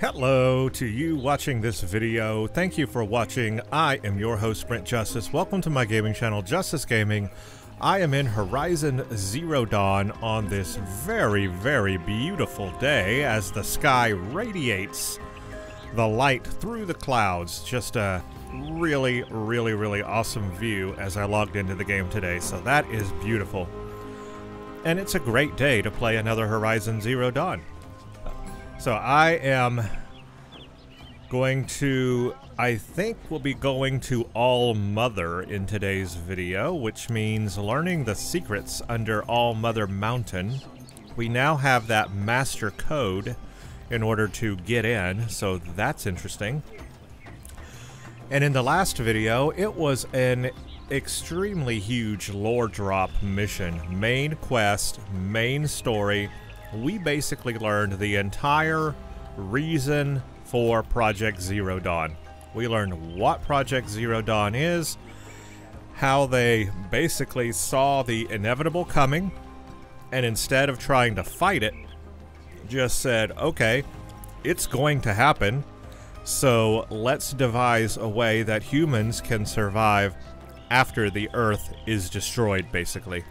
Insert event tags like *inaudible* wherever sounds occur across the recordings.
Hello to you watching this video. Thank you for watching. I am your host, Brent Justice. Welcome to my gaming channel, Justice Gaming. I am in Horizon Zero Dawn on this very, very beautiful day as the sky radiates the light through the clouds. Just a really, really, really awesome view as I logged into the game today. So that is beautiful. And it's a great day to play another Horizon Zero Dawn. So I am going to, I think we'll be going to All Mother in today's video, which means learning the secrets under All Mother Mountain. We now have that master code in order to get in, so that's interesting. And in the last video, it was an extremely huge lore drop mission. Main quest, main story, we basically learned the entire reason for Project Zero Dawn. We learned what Project Zero Dawn is, how they basically saw the inevitable coming, and instead of trying to fight it, just said, okay, it's going to happen, so let's devise a way that humans can survive after the Earth is destroyed, basically.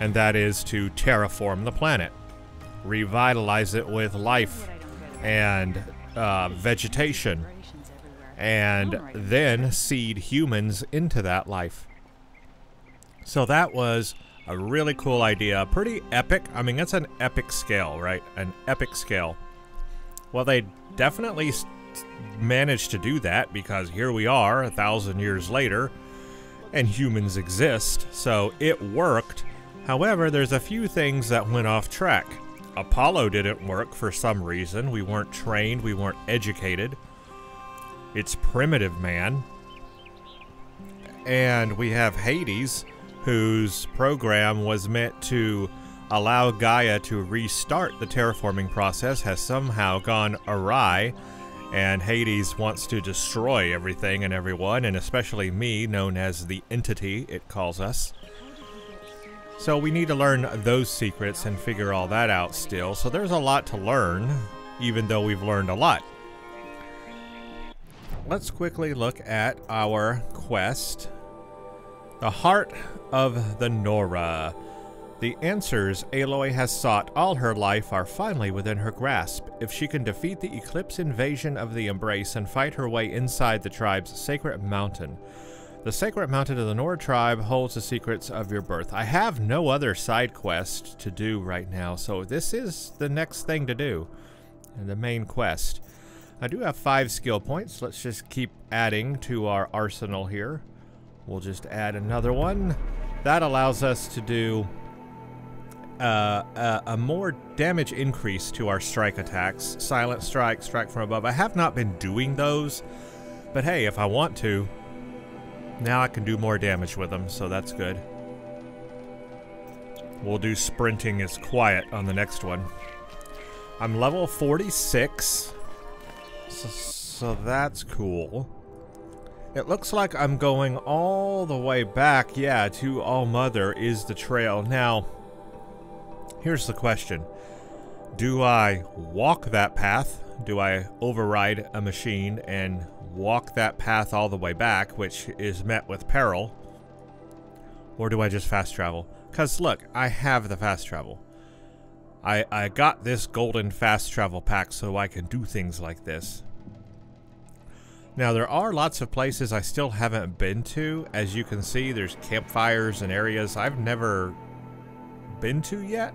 And that is to terraform the planet revitalize it with life and uh, vegetation, and then seed humans into that life. So that was a really cool idea. Pretty epic. I mean, it's an epic scale, right? An epic scale. Well, they definitely managed to do that because here we are a thousand years later and humans exist, so it worked. However, there's a few things that went off track. Apollo didn't work for some reason. We weren't trained, we weren't educated. It's primitive man. And we have Hades, whose program was meant to allow Gaia to restart the terraforming process, has somehow gone awry. And Hades wants to destroy everything and everyone, and especially me, known as the entity it calls us. So we need to learn those secrets and figure all that out still. So there's a lot to learn, even though we've learned a lot. Let's quickly look at our quest. The Heart of the Nora. The answers Aloy has sought all her life are finally within her grasp. If she can defeat the Eclipse invasion of the Embrace and fight her way inside the tribe's sacred mountain, the Sacred Mountain of the Nora tribe holds the secrets of your birth. I have no other side quest to do right now, so this is the next thing to do. And the main quest. I do have five skill points. Let's just keep adding to our arsenal here. We'll just add another one. That allows us to do uh, a, a, more damage increase to our strike attacks. Silent strike, strike from above. I have not been doing those, but hey, if I want to, now I can do more damage with them, so that's good. We'll do sprinting as quiet on the next one. I'm level 46, so, so that's cool. It looks like I'm going all the way back, yeah, to All Mother is the trail. Now, here's the question. Do I walk that path? Do I override a machine and walk that path all the way back, which is met with peril? Or do I just fast travel? Because look, I have the fast travel. I, I got this golden fast travel pack so I can do things like this. Now, there are lots of places I still haven't been to. As you can see, there's campfires and areas I've never been to yet.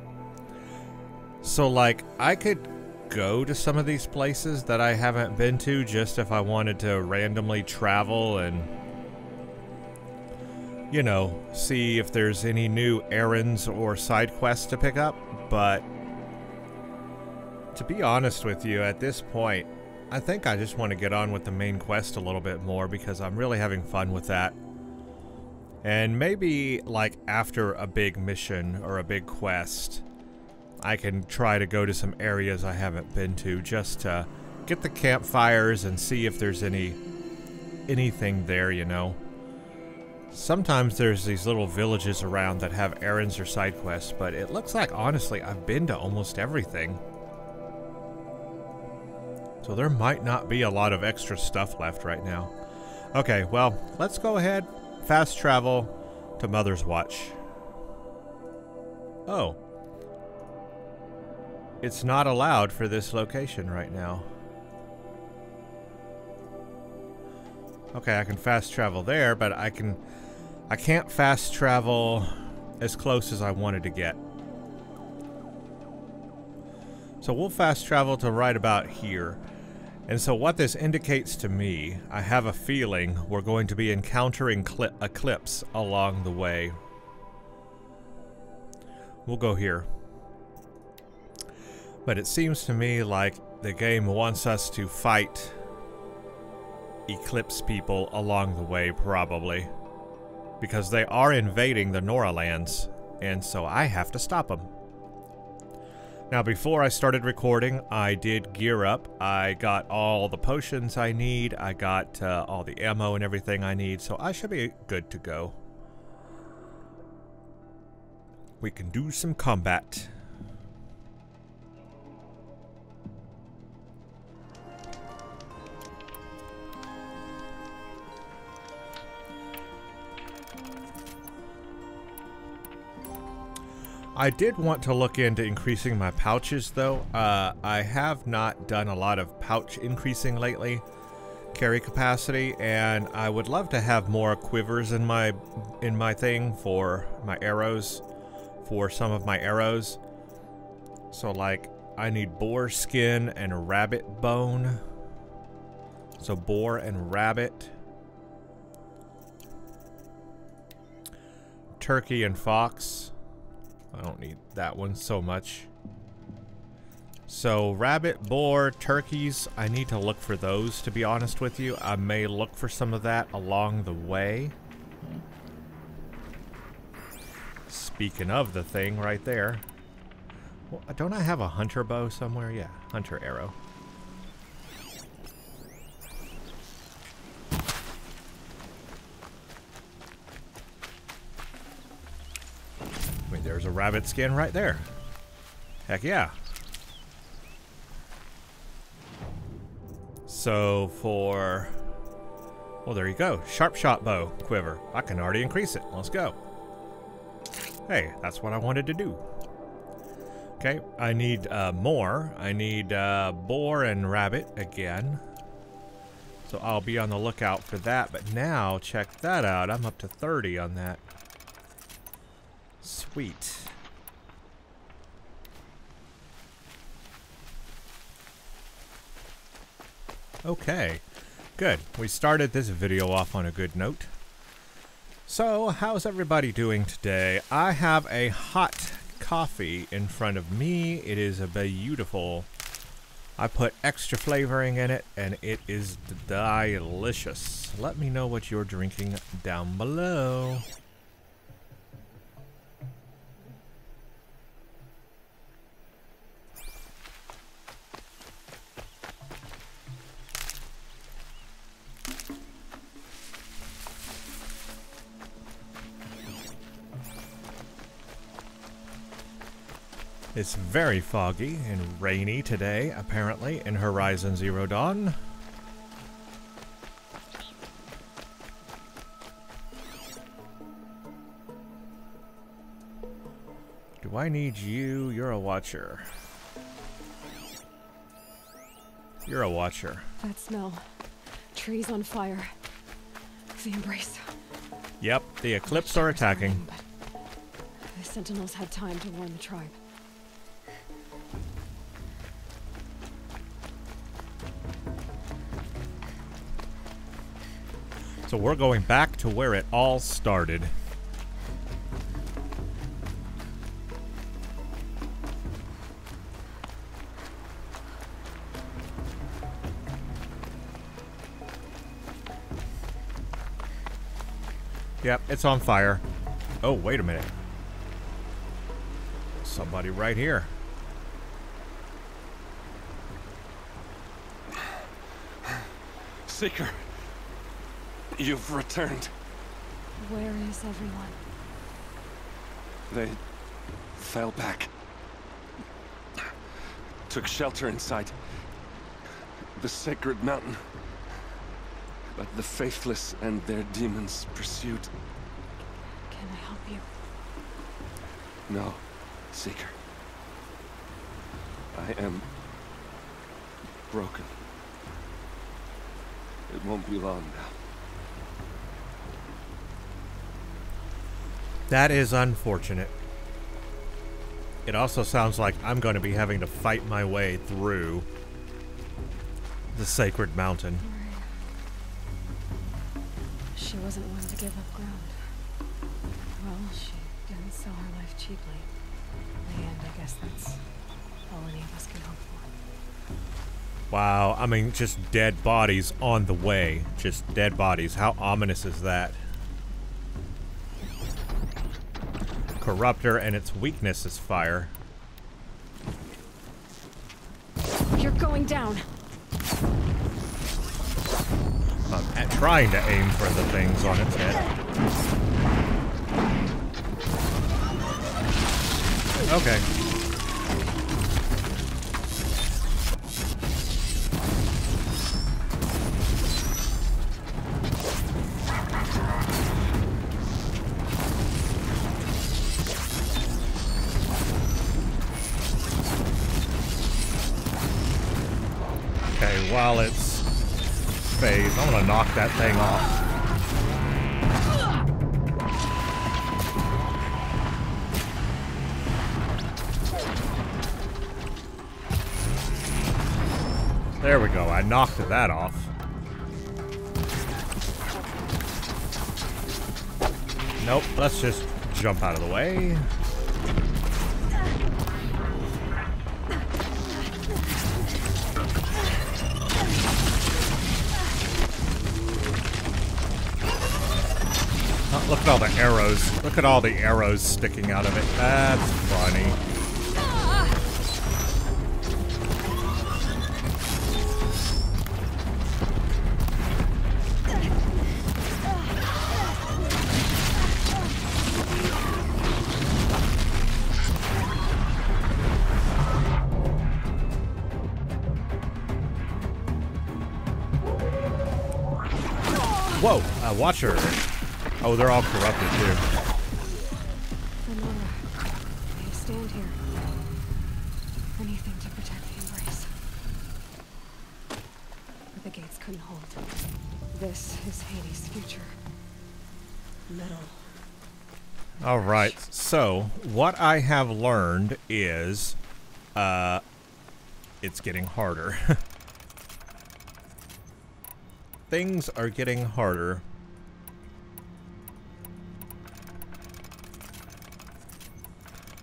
So, like, I could go to some of these places that I haven't been to just if I wanted to randomly travel and you know, see if there's any new errands or side quests to pick up, but to be honest with you, at this point, I think I just want to get on with the main quest a little bit more because I'm really having fun with that. And maybe, like, after a big mission or a big quest, I can try to go to some areas I haven't been to just to get the campfires and see if there's any anything there, you know. Sometimes there's these little villages around that have errands or side quests, but it looks like honestly I've been to almost everything. So there might not be a lot of extra stuff left right now. Okay, well, let's go ahead, fast travel to Mother's Watch. Oh. It's not allowed for this location right now. Okay, I can fast travel there, but I can... I can't fast travel as close as I wanted to get. So we'll fast travel to right about here. And so what this indicates to me, I have a feeling we're going to be encountering eclipse along the way. We'll go here. But it seems to me like the game wants us to fight eclipse people along the way, probably. Because they are invading the Nora lands, and so I have to stop them. Now, before I started recording, I did gear up. I got all the potions I need. I got uh, all the ammo and everything I need, so I should be good to go. We can do some combat. I did want to look into increasing my pouches though. Uh, I have not done a lot of pouch increasing lately, carry capacity, and I would love to have more quivers in my in my thing for my arrows, for some of my arrows. So like I need boar skin and rabbit bone. So boar and rabbit. Turkey and fox. I don't need that one so much. So, rabbit, boar, turkeys, I need to look for those, to be honest with you. I may look for some of that along the way. Speaking of the thing right there. Well, don't I have a hunter bow somewhere? Yeah, hunter arrow. There's a rabbit skin right there. Heck yeah. So for... Well, there you go. Sharp shot bow quiver. I can already increase it. Let's go. Hey, that's what I wanted to do. Okay, I need uh, more. I need uh, boar and rabbit again. So I'll be on the lookout for that. But now, check that out. I'm up to 30 on that. Sweet. Okay, good. We started this video off on a good note. So, how's everybody doing today? I have a hot coffee in front of me. It is a beautiful... I put extra flavoring in it, and it is delicious. Let me know what you're drinking down below. It's very foggy and rainy today, apparently, in Horizon Zero Dawn. Do I need you? You're a watcher. You're a watcher. That smell. Trees on fire. The embrace. Yep, the Eclipse are attacking. The Sentinels had time to warn the tribe. So we're going back to where it all started. Yep, it's on fire. Oh, wait a minute. Somebody right here. Seeker. You've returned. Where is everyone? They fell back. Took shelter inside. the sacred mountain. But the faithless and their demons pursued. Can I help you? No, Seeker. I am broken. It won't be long now. That is unfortunate. It also sounds like I'm going to be having to fight my way through the sacred mountain. She wasn't one to give up ground. Well, she didn't sell her life cheaply. In the end, I guess that's all any of us can hope for. Wow, I mean, just dead bodies on the way. Just dead bodies. How ominous is that? Corruptor and its weakness is fire. You're going down. I'm trying to aim for the things on its head. Okay. While it's phase, I'm gonna knock that thing off. There we go, I knocked that off. Nope, let's just jump out of the way. Look at all the arrows. Look at all the arrows sticking out of it. That's funny. Whoa, uh, Watcher. Oh, they're all corrupted too. Lenora, you stand here. Anything to protect the embrace. But the gates couldn't hold. This is Hades' future. Metal. All right. So, what I have learned is uh it's getting harder. *laughs* Things are getting harder.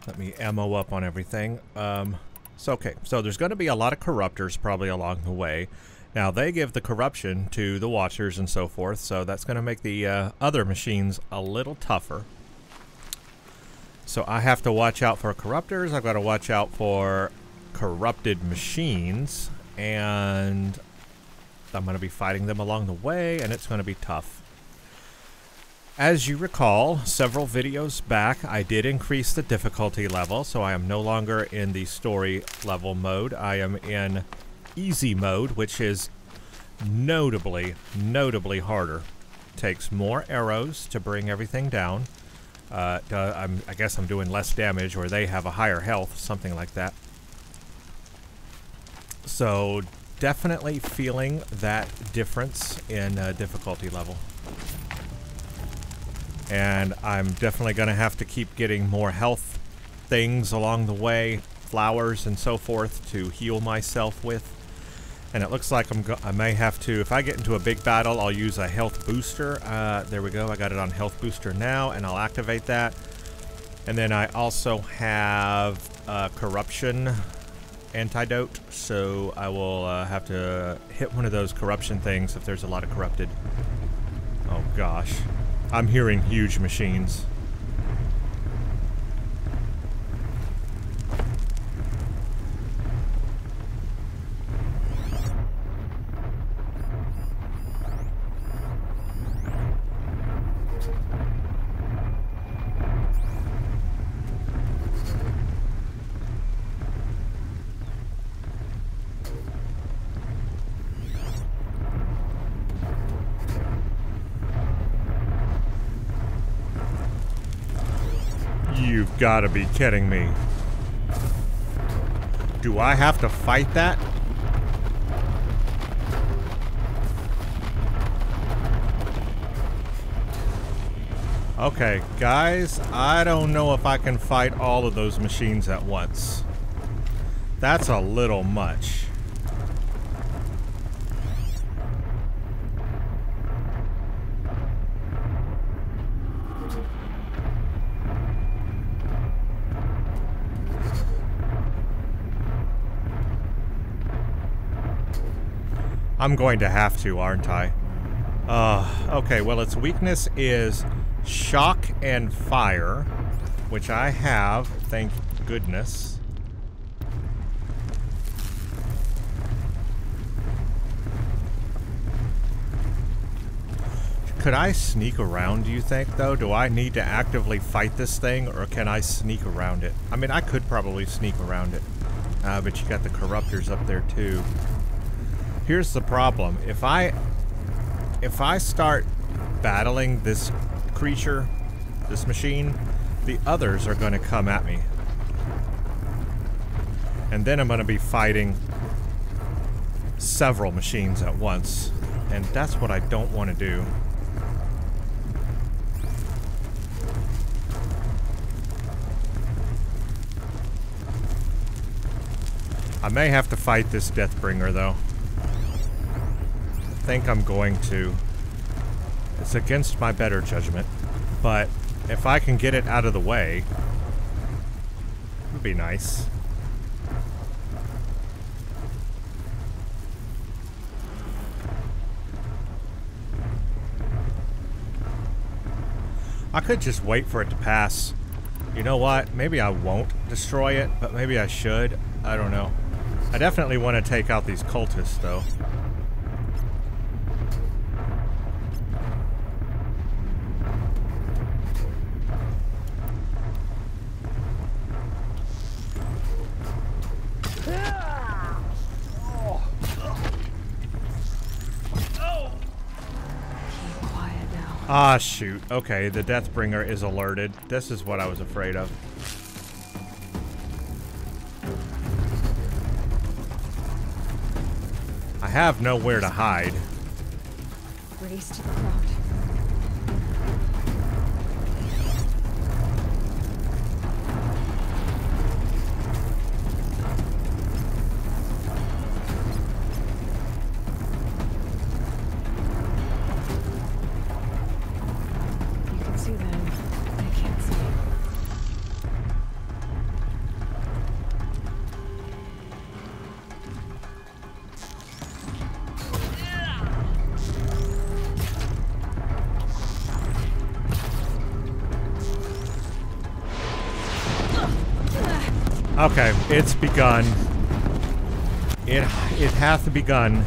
Let me ammo up on everything. Um so okay, so there's going to be a lot of corruptors probably along the way. Now they give the corruption to the watchers and so forth, so that's going to make the uh, other machines a little tougher. So I have to watch out for corruptors. I've got to watch out for corrupted machines, and I'm going to be fighting them along the way, and it's going to be tough. As you recall, several videos back, I did increase the difficulty level, so I am no longer in the story level mode. I am in easy mode, which is notably, notably harder. Takes more arrows to bring everything down. Uh, I guess I'm doing less damage, or they have a higher health, something like that. So, definitely feeling that difference in uh, difficulty level. And I'm definitely going to have to keep getting more health things along the way, flowers and so forth, to heal myself with. And it looks like I'm I may have to, if I get into a big battle, I'll use a health booster. Uh, there we go. I got it on health booster now, and I'll activate that. And then I also have corruption antidote, so I will uh, have to hit one of those corruption things if there's a lot of corrupted. Oh gosh. I'm hearing huge machines. You've got to be kidding me. Do I have to fight that? Okay, guys, I don't know if I can fight all of those machines at once. That's a little much. I'm going to have to, aren't I? Uh, okay, well, its weakness is shock and fire, which I have, thank goodness. Could I sneak around, do you think, though? Do I need to actively fight this thing, or can I sneak around it? I mean, I could probably sneak around it. Uh, but you got the corruptors up there, too. Here's the problem. If I... If I start battling this creature, this machine, the others are going to come at me. And then I'm going to be fighting several machines at once. And that's what I don't want to do. I may have to fight this Deathbringer, though. Think I'm going to. It's against my better judgment, but if I can get it out of the way, it would be nice. I could just wait for it to pass. You know what? Maybe I won't destroy it, but maybe I should. I don't know. I definitely want to take out these cultists, though. Ah, shoot. Okay, the Deathbringer is alerted. This is what I was afraid of. I have nowhere to hide. Race it's begun. It it hath begun.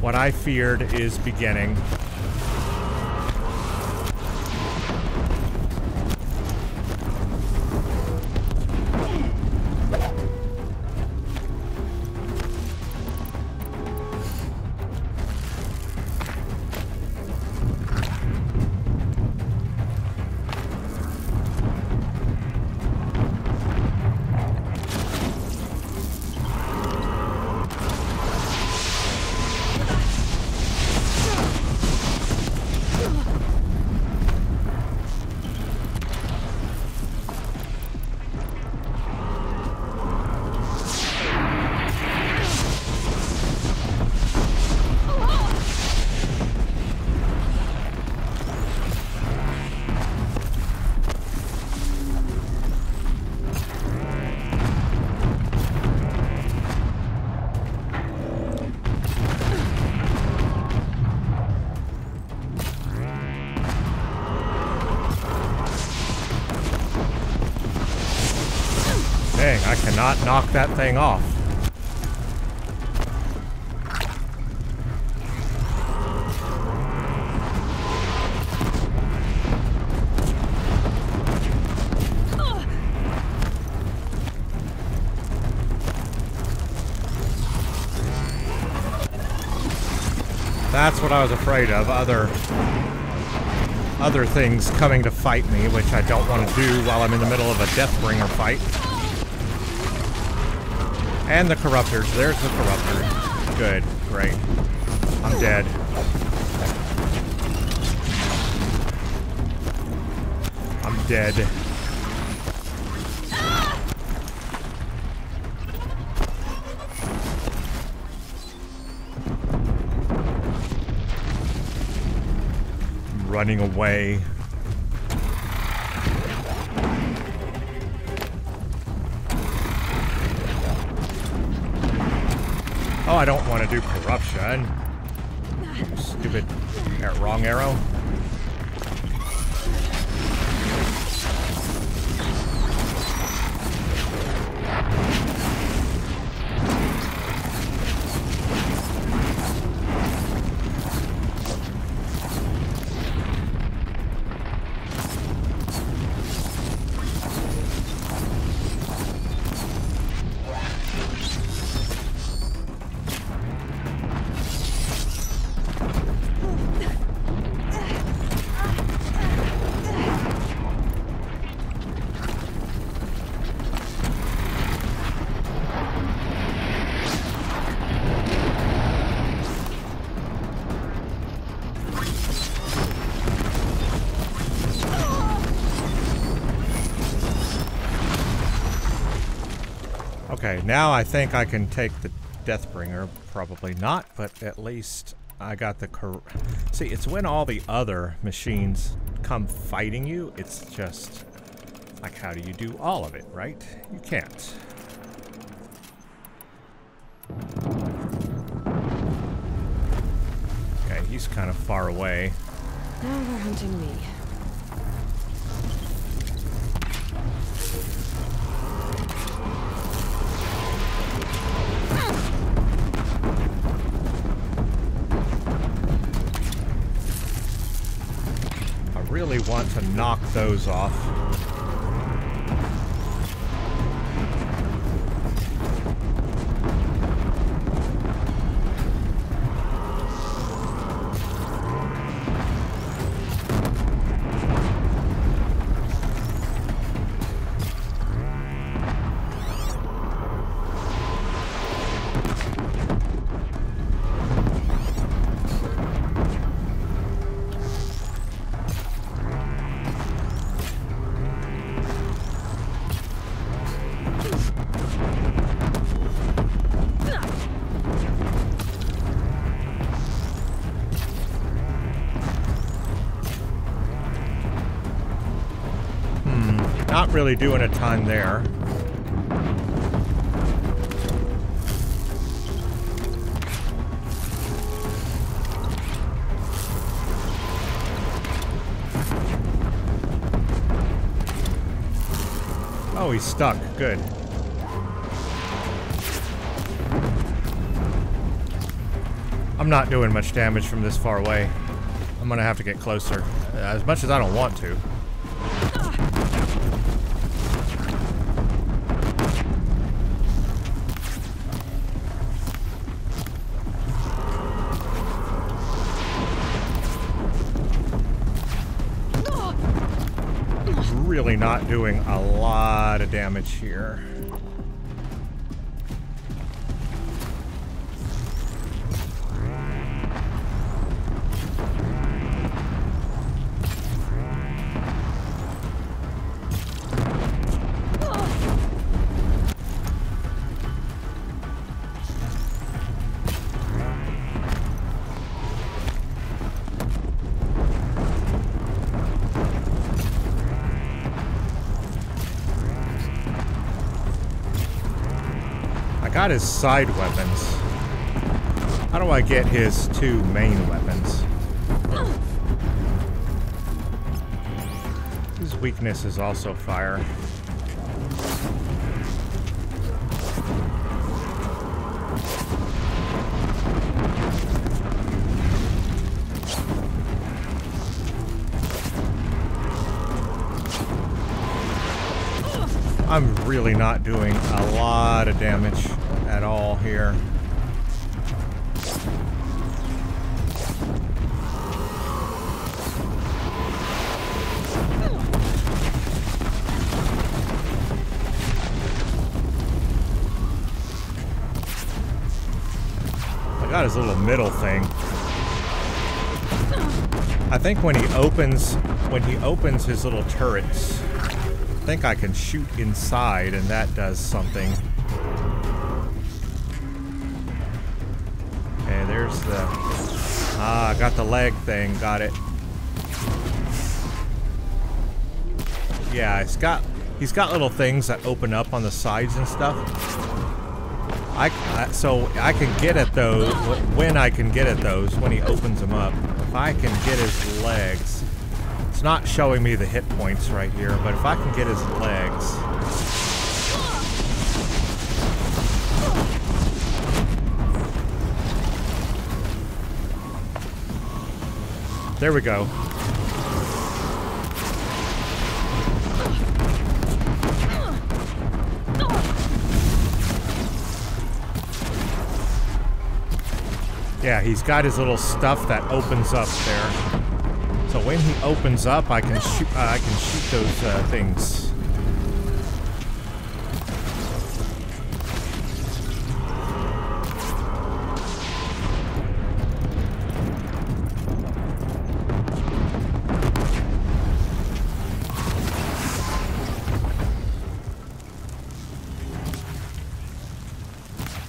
What I feared is beginning. Cannot knock that thing off. That's what I was afraid of. Other other things coming to fight me, which I don't want to do while I'm in the middle of a Deathbringer fight. And the Corruptors. There's the Corruptor. Good. Great. I'm dead. I'm dead. I'm running away. Do corruption. Stupid. er, Wrong arrow. Now I think I can take the Deathbringer. Probably not, but at least I got the cor- See, it's when all the other machines come fighting you, it's just... Like, how do you do all of it, right? You can't. Okay, he's kind of far away. Now they're hunting me. Knock those off. Really doing a ton there. Oh, he's stuck. Good. I'm not doing much damage from this far away. I'm gonna have to get closer. As much as I don't want to. Damage here. Got his side weapons. How do I get his two main weapons? His weakness is also fire. I'm really not doing think when he opens when he opens his little turrets, I think I can shoot inside and that does something. Okay, there's the Ah, I got the leg thing, got it. Yeah, it's got he's got little things that open up on the sides and stuff. I, so I can get at those when I can get at those when he opens them up. If I can get his legs, it's not showing me the hit points right here, but if I can get his legs. There we go. Yeah, he's got his little stuff that opens up there. So when he opens up, I can shoot. Uh, I can shoot those uh, things.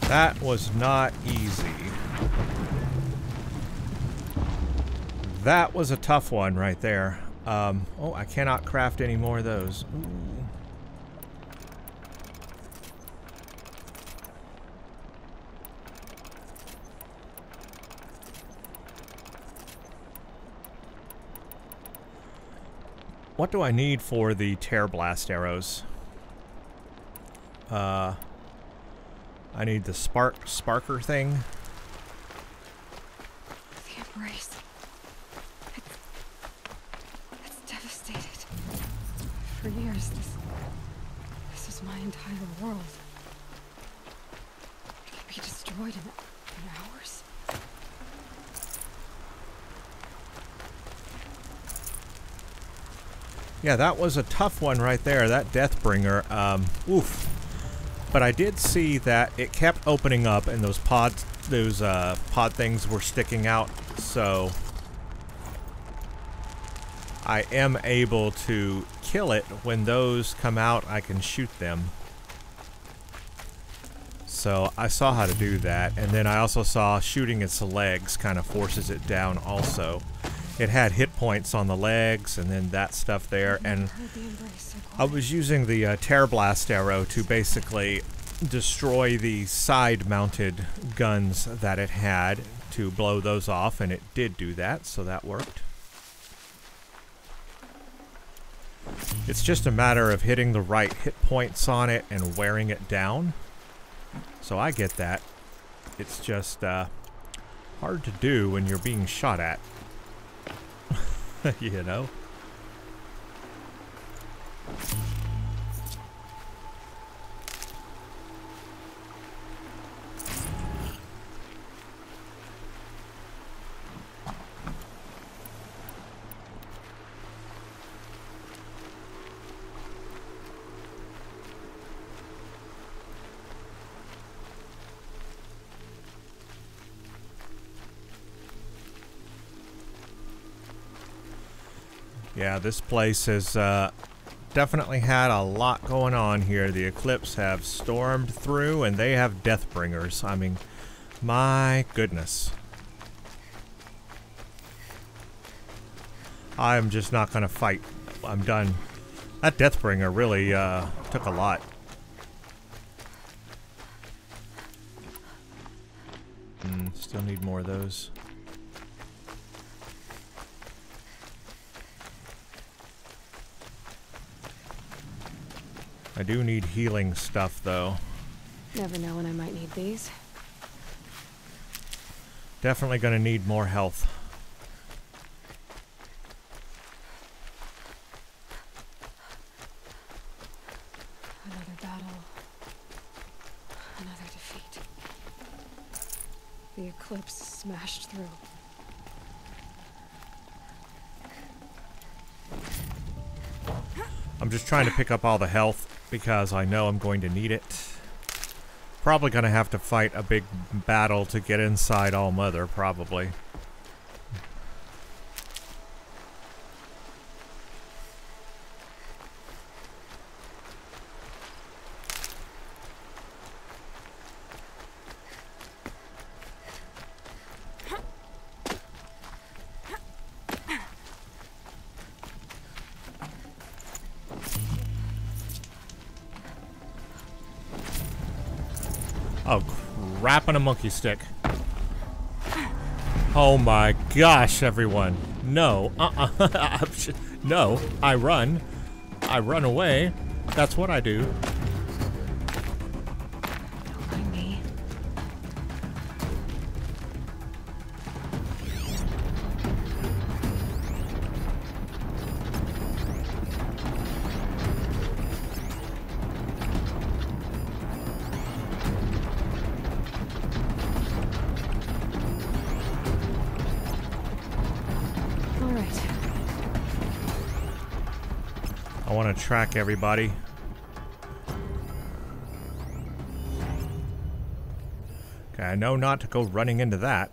That was not easy. That was a tough one right there. Um, oh, I cannot craft any more of those. Ooh. What do I need for the Tear Blast arrows? Uh, I need the spark sparker thing. The embrace. It's, it's devastated. This this is my entire world. It can be destroyed in, in hours. Yeah, that was a tough one right there. That Deathbringer. Um, oof. But I did see that it kept opening up, and those pods, those uh, pod things were sticking out. So I am able to kill it when those come out. I can shoot them. So I saw how to do that, and then I also saw shooting its legs kind of forces it down. Also, it had hit points on the legs, and then that stuff there, and. I was using the uh, Tear Blast arrow to basically destroy the side mounted guns that it had to blow those off, and it did do that, so that worked. It's just a matter of hitting the right hit points on it and wearing it down. So I get that. It's just uh, hard to do when you're being shot at. *laughs* you know? Yeah, this place has uh, definitely had a lot going on here. The Eclipse have stormed through, and they have Deathbringers. I mean, my goodness. I'm just not going to fight. I'm done. That Deathbringer really uh, took a lot. I do need healing stuff, though. Never know when I might need these. Definitely going to need more health. Another battle. Another defeat. The eclipse smashed through. I'm just trying to pick up all the health because I know I'm going to need it Probably going to have to fight a big battle to get inside All Mother, probably. Crap on a monkey stick. Oh my gosh, everyone. No. Uh-uh. *laughs* no. I run. I run away. That's what I do. Track everybody. Okay, I know not to go running into that.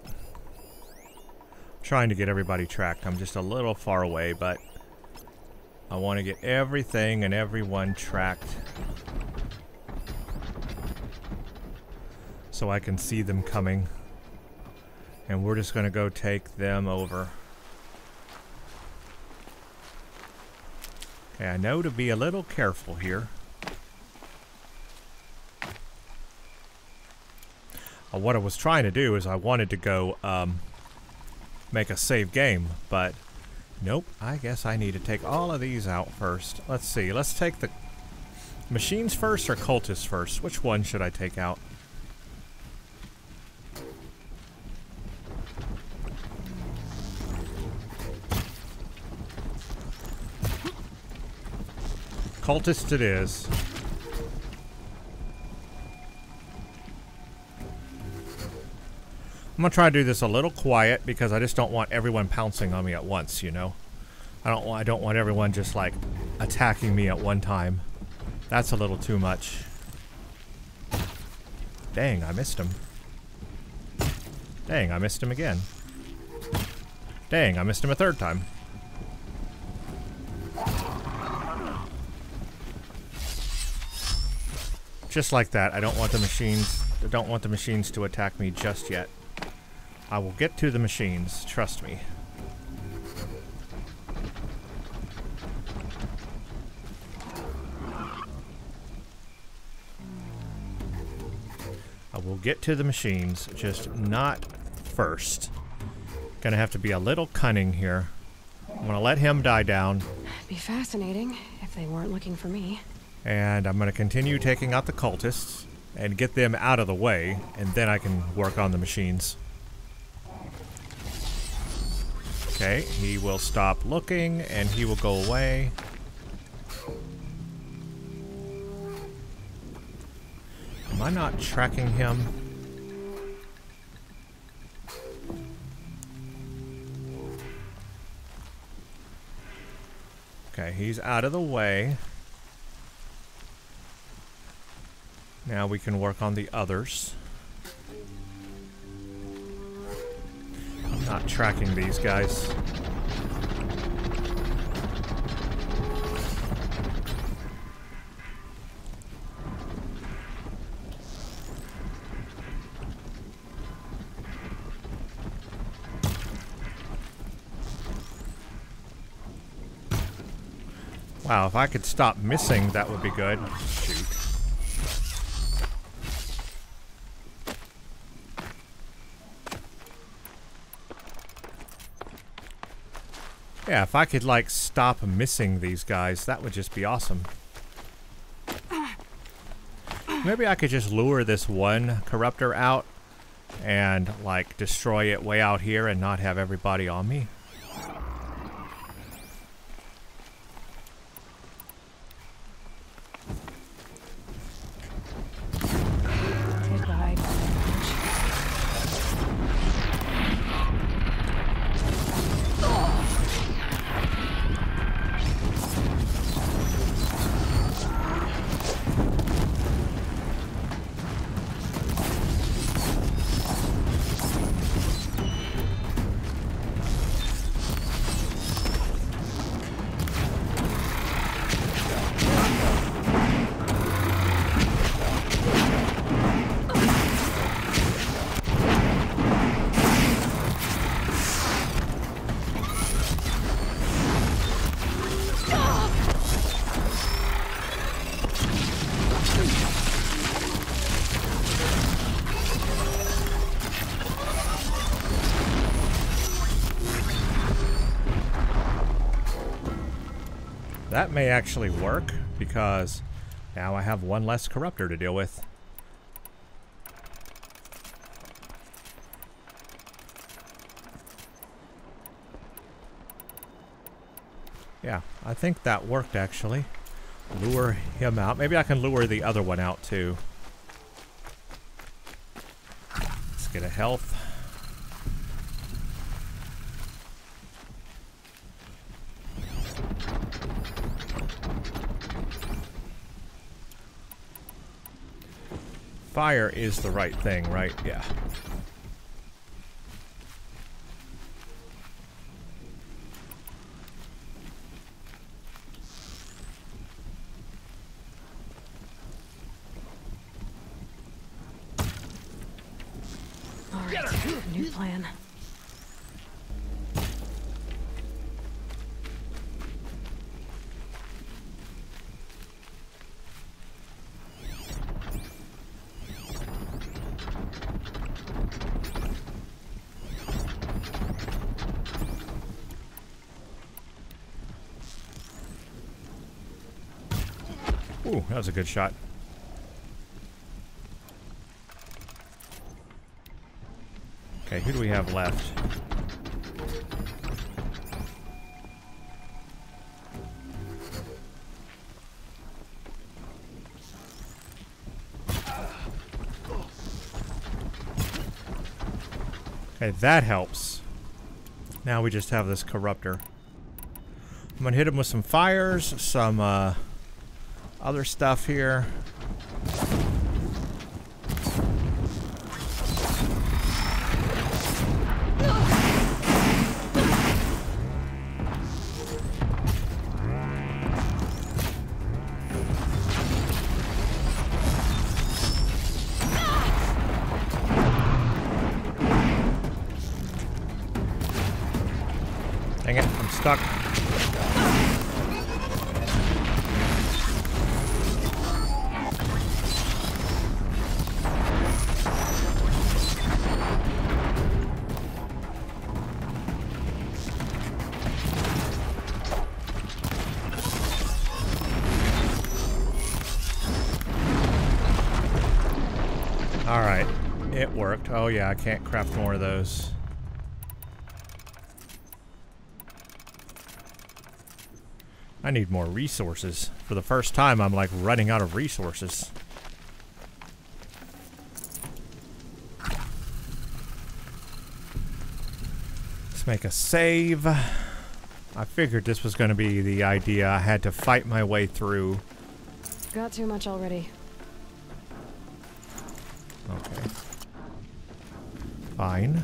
trying to get everybody tracked. I'm just a little far away, but I want to get everything and everyone tracked. So I can see them coming. And we're just going to go take them over. Okay, I know to be a little careful here. Uh, what I was trying to do is I wanted to go um, make a save game, but nope. I guess I need to take all of these out first. Let's see. Let's take the machines first or cultists first. Which one should I take out? Cultist it is. I'm gonna try to do this a little quiet because I just don't want everyone pouncing on me at once, you know? I don't I don't want everyone just like attacking me at one time. That's a little too much. Dang, I missed him. Dang, I missed him again. Dang, I missed him a third time. Just like that. I don't want the machines I don't want the machines to attack me just yet. I will get to the machines, trust me. I will get to the machines, just not first. Gonna have to be a little cunning here. I'm gonna let him die down, Be fascinating if they weren't looking for me. And I'm gonna continue taking out the cultists and get them out of the way, and then I can work on the machines. Okay, he will stop looking and he will go away. Am I not tracking him? Okay, he's out of the way. Now we can work on the others. I'm not tracking these guys. Wow, if I could stop missing, that would be good. Shoot. Yeah, if I could, like, stop missing these guys, that would just be awesome. Maybe I could just lure this one corruptor out and, like, destroy it way out here and not have everybody on me. That may actually work because now I have one less corruptor to deal with. Yeah, I think that worked actually. Lure him out. Maybe I can lure the other one out too. Let's get a health. Fire is the right thing, right? Yeah. New plan. Ooh, that was a good shot. Okay, who do we have left? Okay, that helps. Now we just have this corruptor. I'm gonna hit him with some fires, some uh, other stuff here. Oh yeah, I can't craft more of those. I need more resources. For the first time, I'm like running out of resources. Let's make a save. I figured this was going to be the idea. I had to fight my way through. Got too much already. Fine.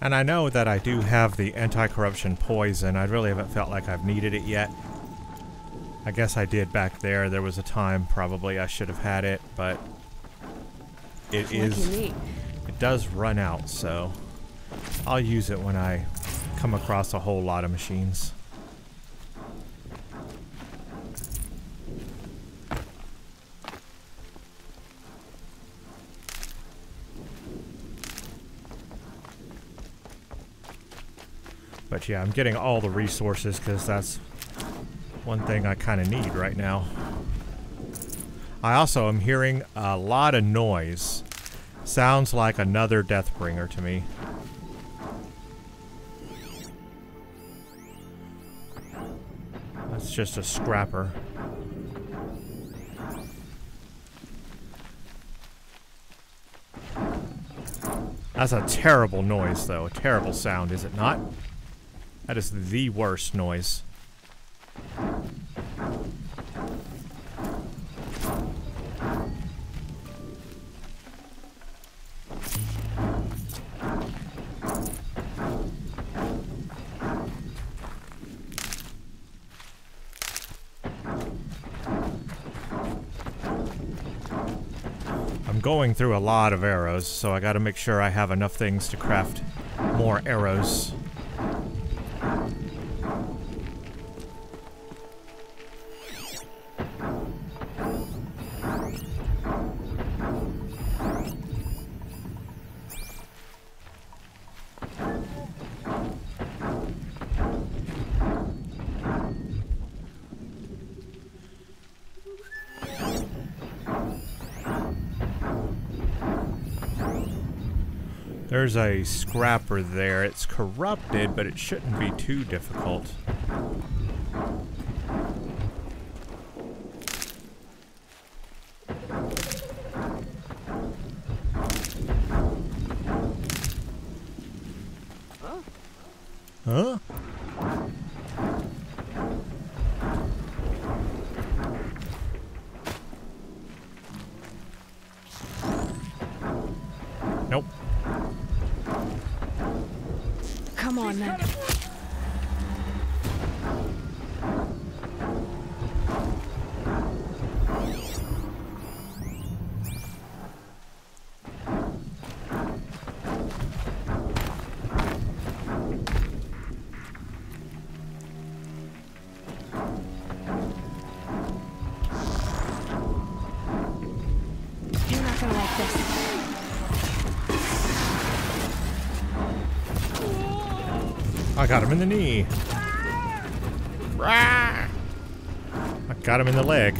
And I know that I do have the anti-corruption poison. I really haven't felt like I've needed it yet. I guess I did back there. There was a time probably I should have had it, but it is it does run out, so I'll use it when I come across a whole lot of machines. But yeah, I'm getting all the resources because that's one thing I kind of need right now. I also am hearing a lot of noise. Sounds like another Deathbringer to me. That's just a scrapper. That's a terrible noise, though. A terrible sound, is it not? That is the worst noise. Lot of arrows, so I gotta make sure I have enough things to craft more arrows. There's a scrapper there. It's corrupted, but it shouldn't be too difficult. Come on, then. I got him in the knee. I got him in the leg.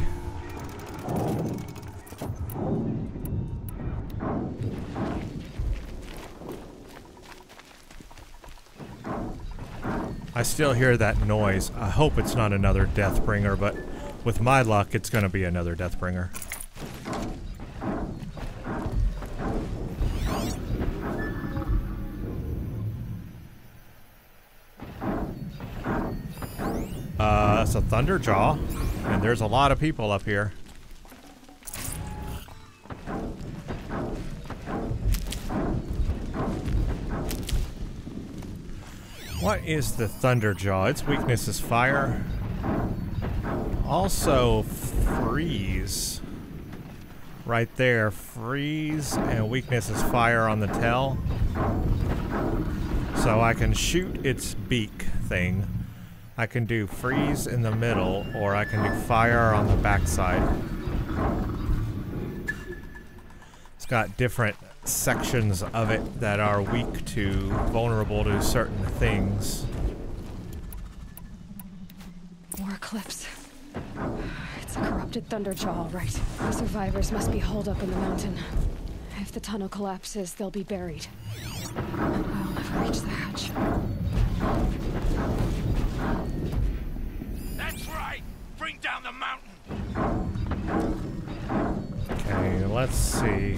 I still hear that noise. I hope it's not another Deathbringer, but with my luck, it's gonna be another Deathbringer. Thunderjaw, and there's a lot of people up here. What is the Thunderjaw? Its weakness is fire. Also, freeze. Right there, freeze, and weakness is fire on the tail. So I can shoot its beak thing. I can do freeze in the middle, or I can do fire on the backside. It's got different sections of it that are weak to, vulnerable to certain things. More eclipse. It's a corrupted Thunderjaw, all right. The survivors must be holed up in the mountain. If the tunnel collapses, they'll be buried. I'll never reach the hatch. That's right! Bring down the mountain! Okay, let's see.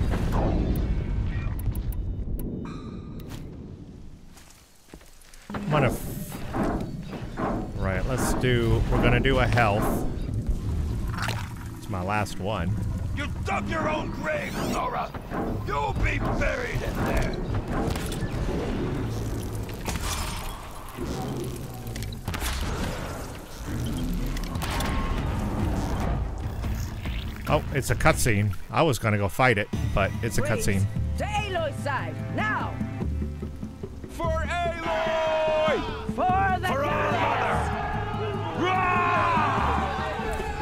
I'm gonna. F right, let's do. We're gonna do a health. It's my last one. You dug your own grave, Nora! You'll be buried in there! Oh, it's a cutscene. I was gonna go fight it, but it's a cutscene. To Aloy's side, now! For Aloy! For the For goddess!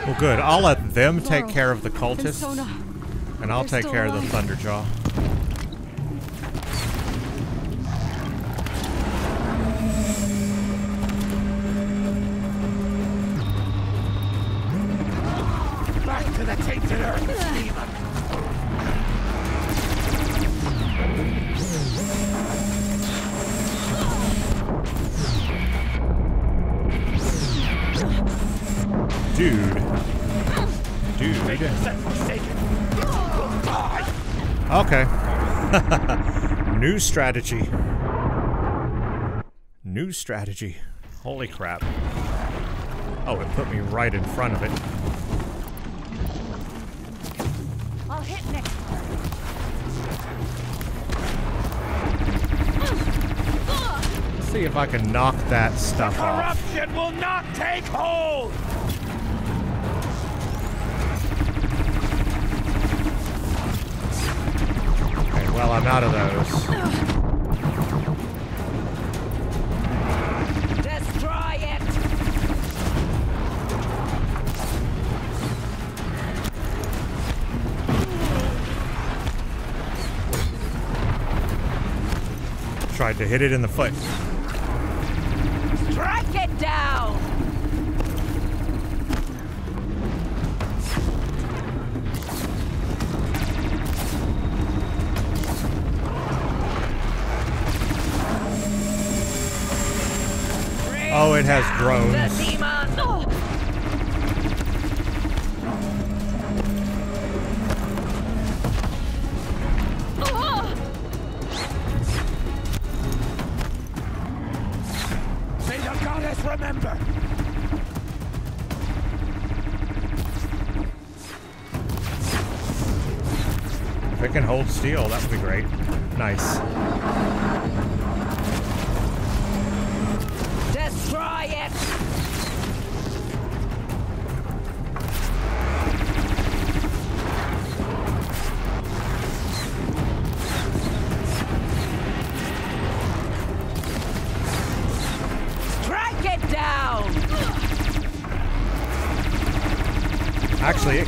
Well, good. I'll let them take care of the And cultists, and I'll take care of the. Thunderjaw. Dude. Dude. Okay. *laughs* New strategy. New strategy. Holy crap. Oh, it put me right in front of it. See if I can knock that stuff off. Corruption will not take hold! Okay, well, I'm out of those. Destroy it! Tried to hit it in the foot.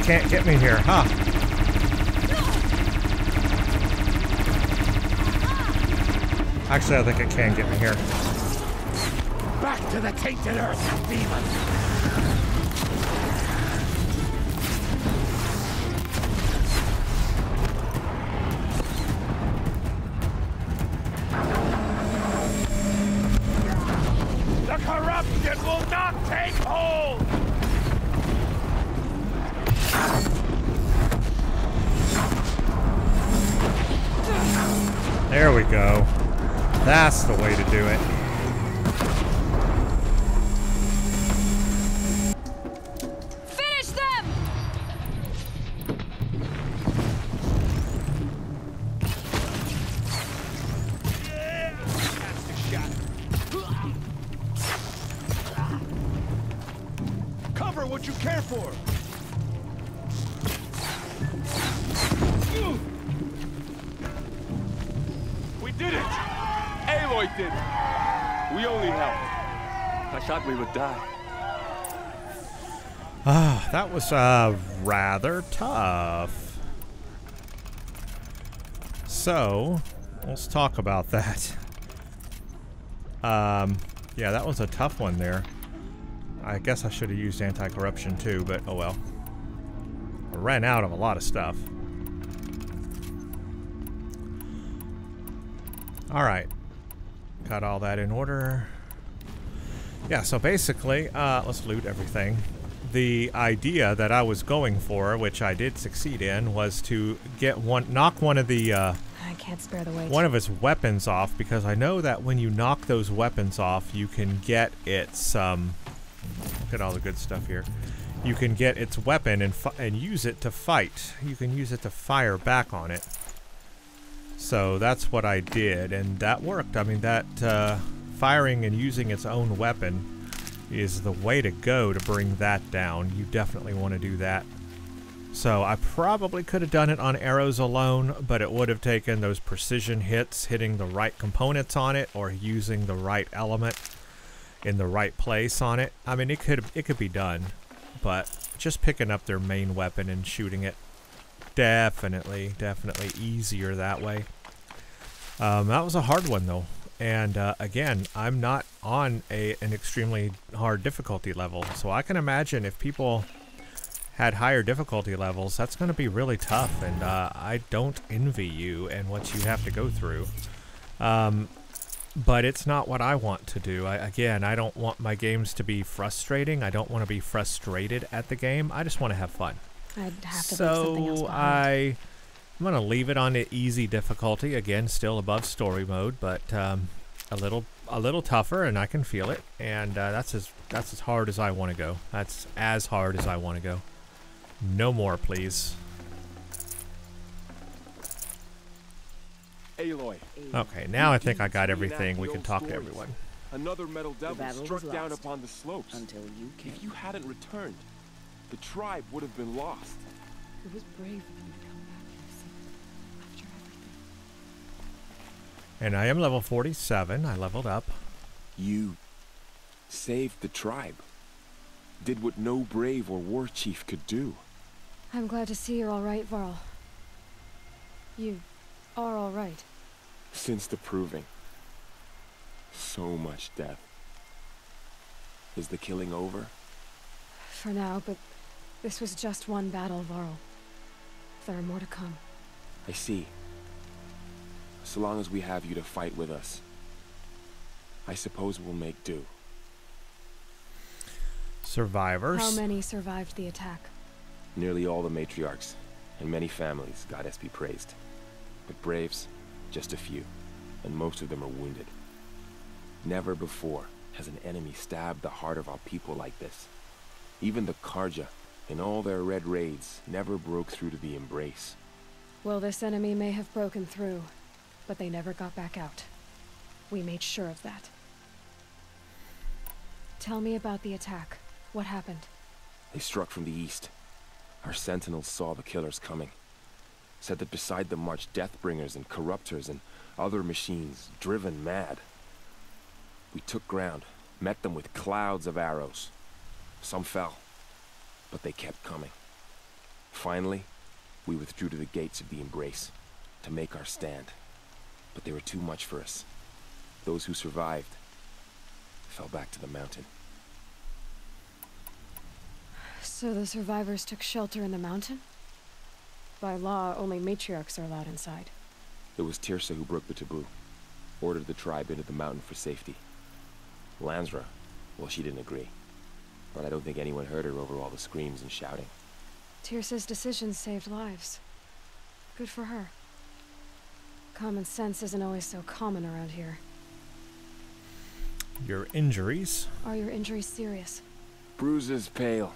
Can't get me here, huh? Actually, I think it can get me here. Back to the tainted earth, demon! Aloy did! We only helped. I thought we would die. Ah, that was uh, rather tough. So, let's talk about that. Um, yeah, that was a tough one there. I guess I should have used anti-corruption too, but oh well. I ran out of a lot of stuff. Alright. Got all that in order. Yeah, so basically, uh, let's loot everything. The idea that I was going for, which I did succeed in, was to get one, knock one of the, uh, I can't spare the weight. one of its weapons off because I know that when you knock those weapons off, you can get its um. Look at all the good stuff here. You can get its weapon and and use it to fight. You can use it to fire back on it. So that's what I did, and that worked. I mean, that uh, firing and using its own weapon is the way to go to bring that down. You definitely want to do that. So I probably could have done it on arrows alone, but it would have taken those precision hits, hitting the right components on it, or using the right element in the right place on it. I mean, it could it could be done, but just picking up their main weapon and shooting it, definitely, definitely easier that way. Um, that was a hard one though, and uh, again, I'm not on a an extremely hard difficulty level, so I can imagine if people had higher difficulty levels, that's going to be really tough, and uh, I don't envy you and what you have to go through. Um, but it's not what I want to do. I, again, I don't want my games to be frustrating. I don't want to be frustrated at the game. I just want to have fun. I'd have to leave something else So behind. I, I'm gonna leave it on the easy difficulty. Again, still above story mode, but um, a little a little tougher, and I can feel it. And uh, that's as that's as hard as I want to go. That's as hard as I want to go. No more, please. Aloy. Okay, now I think I got everything. We can old talk to everyone. Another metal devil struck down upon the slopes. until you came. If you hadn't returned, the tribe would have been lost. It was brave of you to come back here, Sam. After everything. And I am level 47. I leveled up. You saved the tribe. Did what no brave or war chief could do. I'm glad to see you're all right, Varl. You are all right. Since the proving. So much death. Is the killing over? For now, but this was just one battle, Varl. There are more to come. I see. So long as we have you to fight with us, I suppose we'll make do. Survivors. How many survived the attack? Nearly all the matriarchs, and many families, goddess be praised. But braves, just a few, and most of them are wounded. Never before has an enemy stabbed the heart of our people like this. Even the Carja, in all their red raids, never broke through to the Embrace. Well, this enemy may have broken through, but they never got back out. We made sure of that. Tell me about the attack. What happened? They struck from the east. Our sentinels saw the killers coming. Said that beside them marched Deathbringers and Corruptors and other machines, driven mad. We took ground, met them with clouds of arrows. Some fell, but they kept coming. Finally, we withdrew to the gates of the Embrace to make our stand. But they were too much for us. Those who survived fell back to the mountain. So the survivors took shelter in the mountain? By law, only matriarchs are allowed inside. It was Teersa who broke the taboo. Ordered the tribe into the mountain for safety. Lansra, well, she didn't agree. But I don't think anyone heard her over all the screams and shouting. Teersa's decisions saved lives. Good for her. Common sense isn't always so common around here. Your injuries. Are your injuries serious? Bruises pale.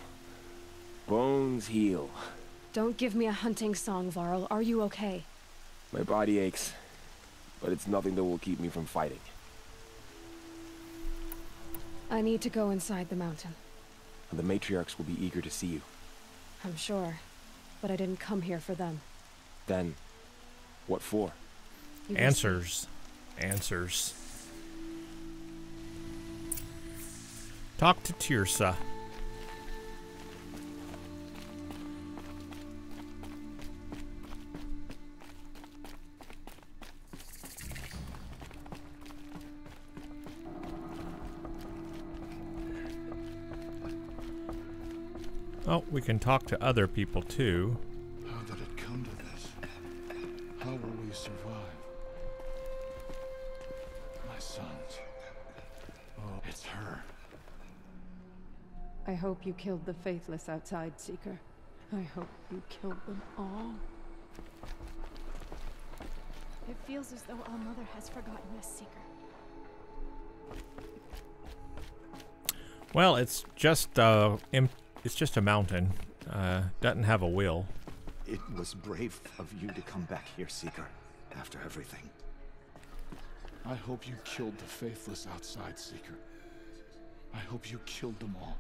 Bones heal. Don't give me a hunting song, Varl. Are you okay? My body aches. But it's nothing that will keep me from fighting. I need to go inside the mountain. And the matriarchs will be eager to see you. I'm sure. But I didn't come here for them. Then, what for? You will see. Answers. Answers. Talk to Teersa. Oh, we can talk to other people too. How did it come to this? How will we survive? My sons. Oh, it's her. I hope you killed the faithless outside, Seeker. I hope you killed them all. It feels as though our Mother has forgotten us, Seeker. Well, it's just uh, im- it's just a mountain. Uh, doesn't have a will. It was brave of you to come back here, Seeker, after everything. I hope you killed the faithless outside, Seeker. I hope you killed them all.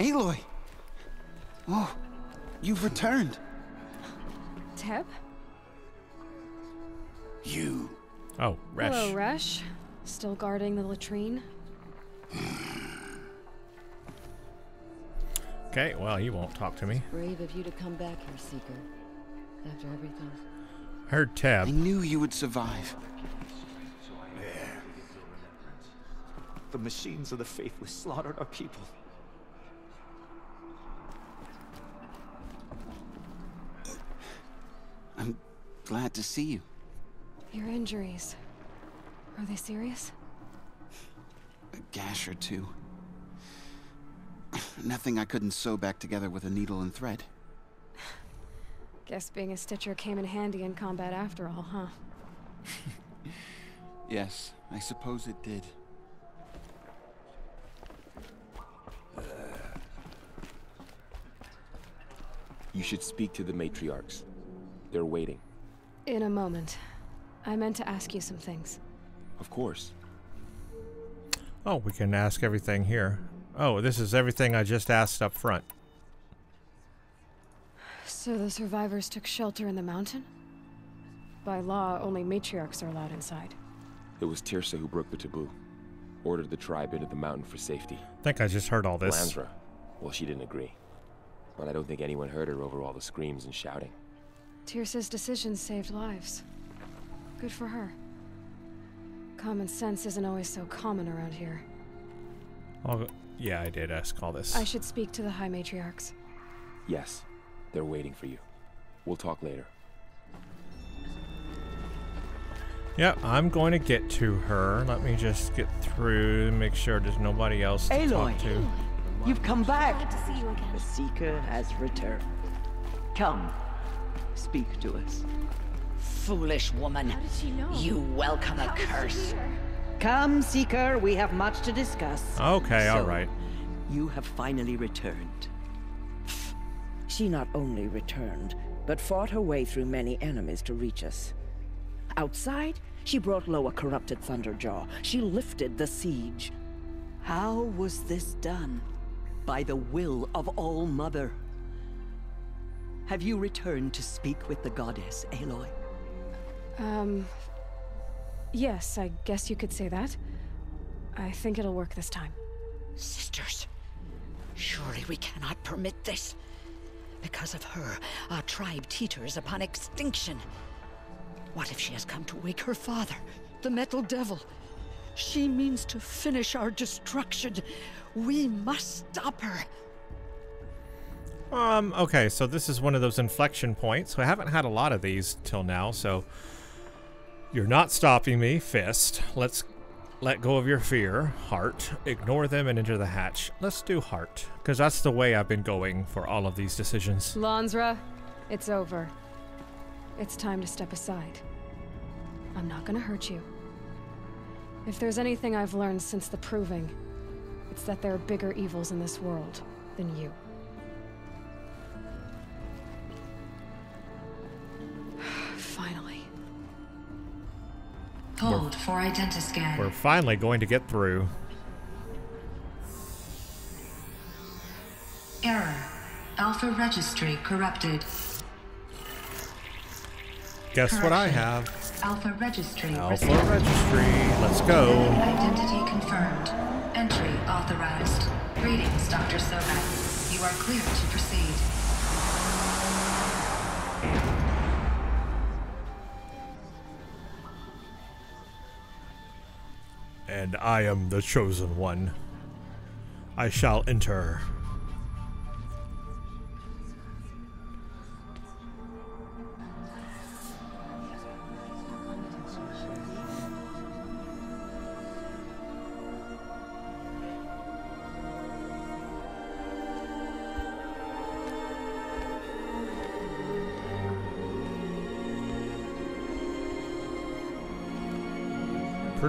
Aloy! Oh, you've returned. Teb? You. Oh, Resh. Hello, Resh. Still guarding the latrine? Okay, well, he won't talk to me. Brave of you to come back here, Seeker. After everything. Heard Teb. I knew you would survive. The machines of the faithless slaughtered our people. I'm glad to see you. Your injuries. Are they serious? A gash or two. Nothing I couldn't sew back together with a needle and thread. Guess being a stitcher came in handy in combat after all, huh? *laughs* Yes, I suppose it did. You should speak to the matriarchs. They're waiting. In a moment. I meant to ask you some things. Of course. Oh, we can ask everything here. Oh, this is everything I just asked up front. So the survivors took shelter in the mountain? By law, only matriarchs are allowed inside. It was Teersa who broke the taboo. Ordered the tribe into the mountain for safety. I think I just heard all this. Lansra, well, she didn't agree. But I don't think anyone heard her over all the screams and shouting. Teersa's decisions saved lives. Good for her. Common sense isn't always so common around here. I'll go- yeah, I did ask all this. I should speak to the High Matriarchs. Yes, they're waiting for you. We'll talk later. Yep, I'm going to get to her. Let me just get through, make sure there's nobody else to Aloy. talk to. You've come back. Glad to see you again. The Seeker has returned. Come, speak to us. Foolish woman. How did she know? You welcome a How is she curse. Here? Come, Seeker, we have much to discuss. Okay, So, all right. You have finally returned. She not only returned, but fought her way through many enemies to reach us. Outside, she brought low a corrupted Thunderjaw. She lifted the siege. How was this done? By the will of All Mother. Have you returned to speak with the goddess, Aloy? Um. Yes, I guess you could say that. I think it'll work this time. Sisters, surely we cannot permit this. Because of her, our tribe teeters upon extinction. What if she has come to wake her father, the Metal Devil? She means to finish our destruction. We must stop her. Um, okay, so this is one of those inflection points. I haven't had a lot of these till now, so you're not stopping me, fist. Let's let go of your fear, heart. Ignore them and enter the hatch. Let's do heart, because that's the way I've been going for all of these decisions. Lansra, it's over. It's time to step aside. I'm not gonna hurt you. If there's anything I've learned since the proving, it's that there are bigger evils in this world than you. For identiscan. We're finally going to get through. Error. Alpha registry corrupted. Guess what I have? Alpha registry Alpha restored. registry. Let's go. Identity confirmed. Entry authorized. Greetings, Dr. Sobeck. You are clear to proceed. And I am the chosen one. I shall enter.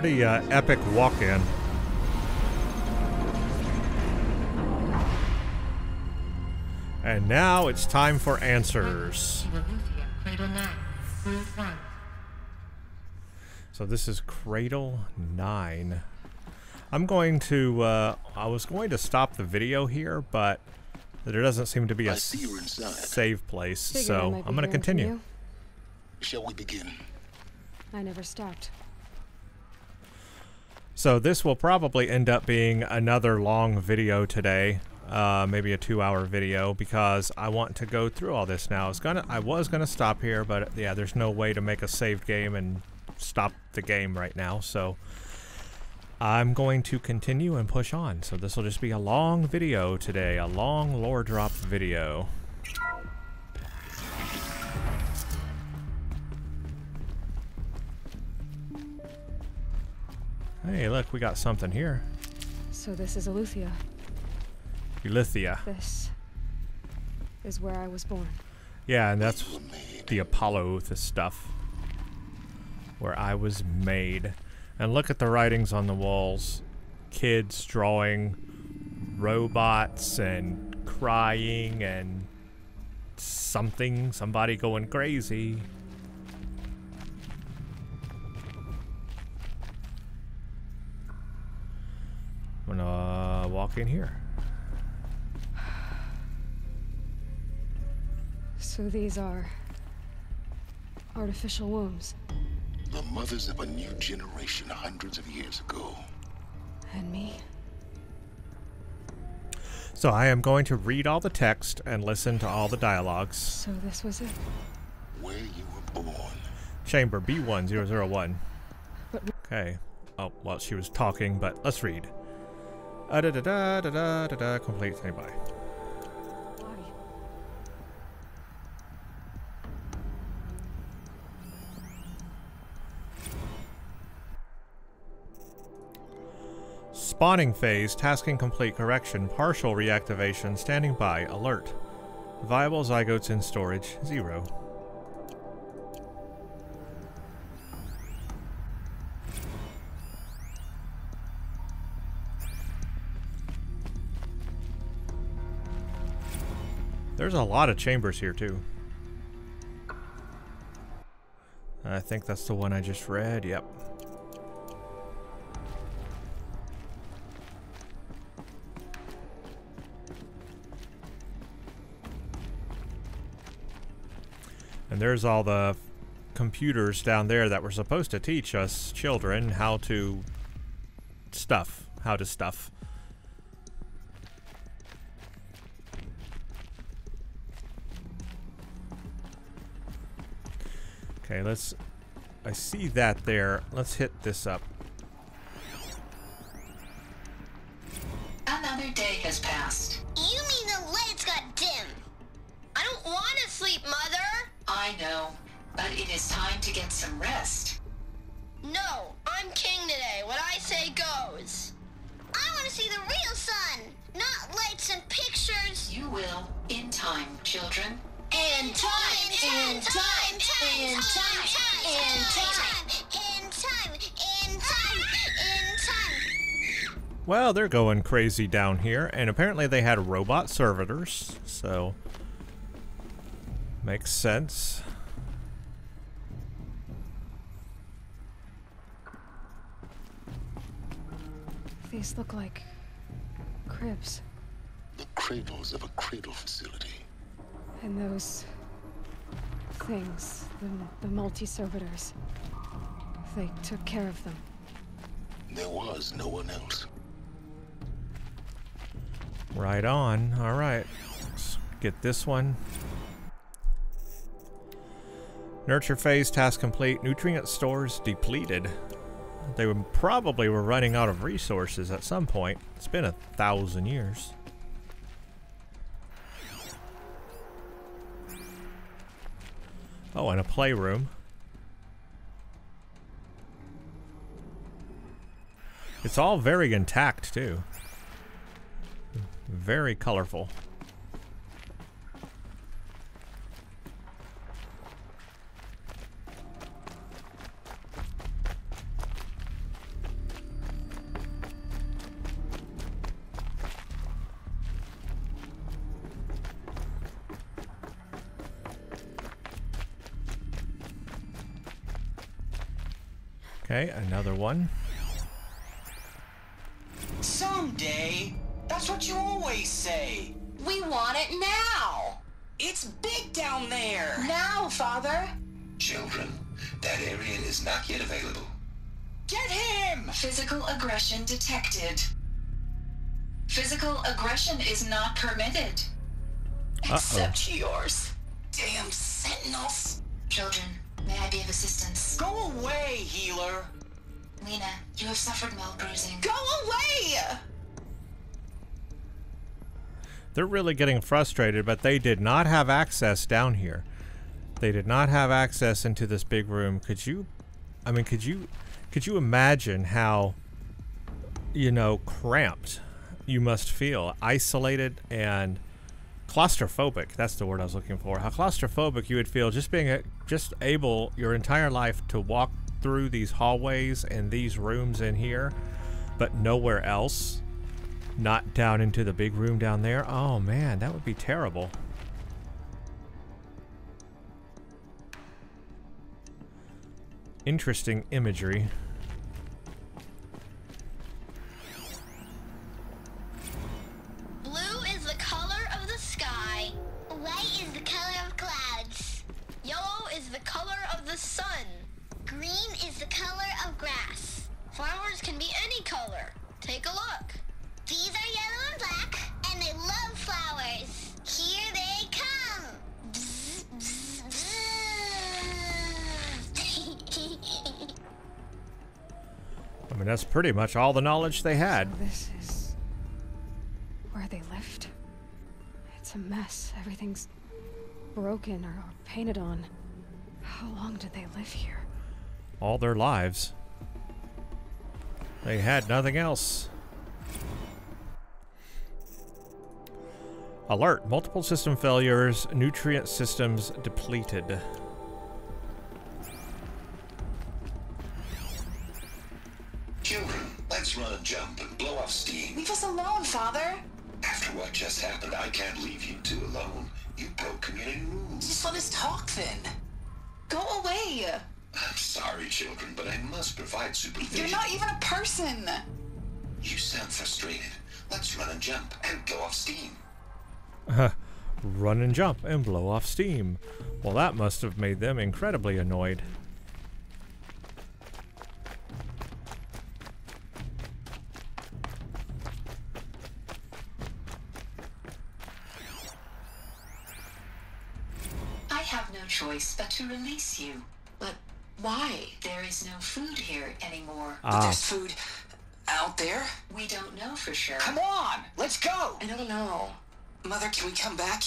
Pretty uh, epic walk-in. And now it's time for answers. Cradle 9. Route 1. So this is Cradle 9. I'm going to, uh, I was going to stop the video here, but there doesn't seem to be a see save place, Figured so I'm going to continue. Shall we begin? I never stopped. So this will probably end up being another long video today, uh, maybe a two-hour video, because I want to go through all this now. I was gonna, I was gonna stop here, but yeah, there's no way to make a saved game and stop the game right now. So I'm going to continue and push on. So this will just be a long video today, a long lore drop video. Hey, look, we got something here. So this is Eleuthia. Elithia. This is where I was born. Yeah, and that's the Apollo the stuff. Where I was made. And look at the writings on the walls. Kids drawing robots and crying and something, somebody going crazy. I'm gonna uh, walk in here. So these are artificial wombs. The mothers of a new generation hundreds of years ago. And me? So I am going to read all the text and listen to all the dialogues. So this was it. Where you were born. Chamber B1001. But Okay. Oh, well, she was talking, but let's read. Uh, da da da da da da da. Complete. standby. Spawning phase, tasking complete, correction, partial reactivation, standing by, alert. Viable zygotes in storage, zero. There's a lot of chambers here too. I think that's the one I just read, yep. And there's all the computers down there that were supposed to teach us children how to stuff, how to stuff. Okay, let's... I see that there. Let's hit this up. Another day has passed. You mean the lights got dim? I don't want to sleep, Mother! I know, but it is time to get some rest. No, I'm king today. What I say goes. I want to see the real sun, not lights and pictures. You will, in time, children. In time, in time, in time, in time, in time, in time, in time. Well, they're going crazy down here, and apparently they had robot servitors, so makes sense. These look like cribs. The cradles of a cradle facility. And those things, the, the multi-servitors, they took care of them. There was no one else. Right on. All right. Let's get this one. Nurture phase task complete. Nutrient stores depleted. They would probably were running out of resources at some point. It's been a thousand years. Oh, and a playroom. It's all very intact, too. Very colorful. Okay, another one. Someday. That's what you always say. We want it now. It's big down there. Now, Father. Children, that area is not yet available. Get him! Physical aggression detected. Physical aggression is not permitted. Uh-oh. Except yours. Damn sentinels. Children, may I be of assistance? Go away, healer. Lena, you have suffered mild bruising. Go away! They're really getting frustrated, but they did not have access down here. They did not have access into this big room. Could you, I mean, could you, could you imagine how, you know, cramped you must feel, isolated and claustrophobic. That's the word I was looking for. How claustrophobic you would feel just being, a, just able your entire life to walk through these hallways and these rooms in here, but nowhere else. Not down into the big room down there. Oh man, that would be terrible. Interesting imagery. And that's pretty much all the knowledge they had. So this is where they lived. It's a mess. Everything's broken or, or painted on. How long did they live here? All their lives. They had nothing else. Alert! Multiple system failures, nutrient systems depleted. Children, let's run and jump and blow off steam. Leave us alone, Father. After what just happened, I can't leave you two alone. You broke community rules. Just let us talk then. Go away. I'm sorry, children, but I must provide supervision. You're not even a person. You sound frustrated. Let's run and jump and blow off steam. Run and jump and blow off steam. Well, that must have made them incredibly annoyed. I have no choice but to release you. But why? There is no food here anymore. Ah. But there's food out there. We don't know for sure. Come on, let's go. I don't know. Mother, can we come back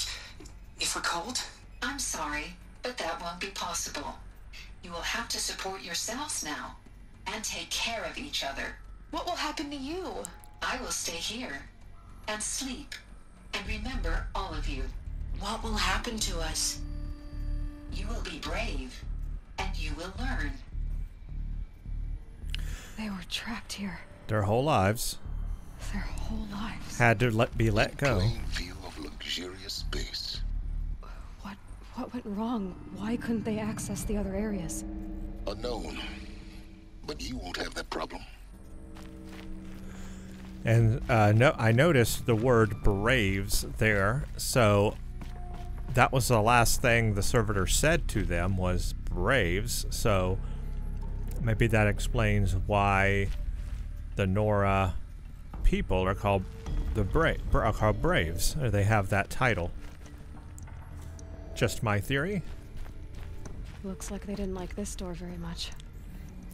if we're cold? I'm sorry, but that won't be possible. You will have to support yourselves now and take care of each other. What will happen to you? I will stay here and sleep and remember all of you. What will happen to us? You will be brave and you will learn. They were trapped here. Their whole lives Their whole lives. had to let be let go. Plain view of luxurious space. What what went wrong? Why couldn't they access the other areas? Unknown. But you won't have that problem. And uh, no, I noticed the word braves there. So that was the last thing the servitor said to them was braves. So maybe that explains why the Nora people are called the Bra- are called braves. Or they have that title. Just my theory. Looks like they didn't like this door very much.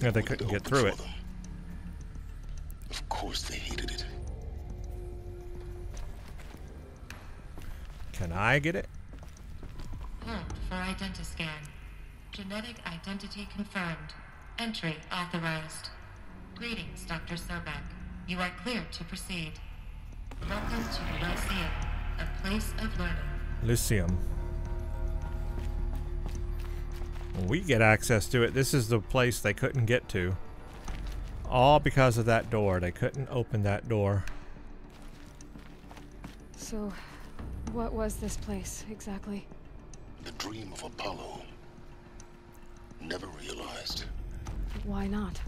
Yeah, they couldn't get through it. Of course they hated it. Can I get it? Hold for identiscan. Genetic identity confirmed. Entry authorized. Greetings, Dr. Sobeck. You are cleared to proceed. Welcome to Lyceum, a place of learning. Lyceum. We get access to it. This is the place they couldn't get to. All because of that door. They couldn't open that door. So, what was this place exactly? The dream of Apollo. Never realized. Why not?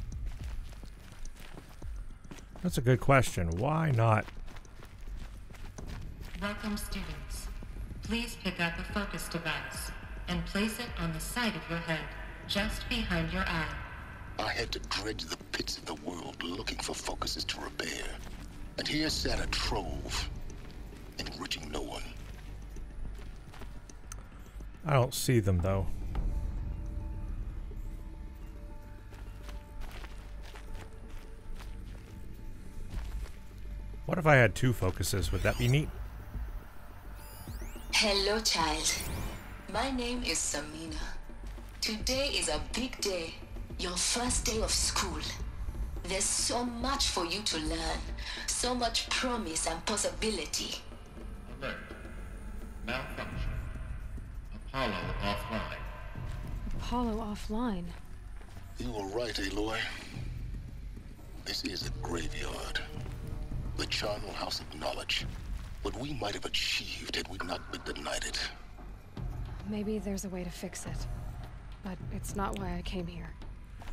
That's a good question. Why not? Welcome, students. Please pick up a focus device and place it on the side of your head, just behind your eye. I had to dredge the pits of the world looking for focuses to repair. And here sat a trove, enriching no one. I don't see them though. What if I had two focuses? Would that be neat? Hello, child. My name is Samina. Today is a big day. Your first day of school. There's so much for you to learn. So much promise and possibility. Alert. Malfunction. Apollo offline. Apollo offline. You were right, Aloy. This is a graveyard. The charnel house of knowledge. What we might have achieved had we not been denied it. Maybe there's a way to fix it. But it's not why I came here.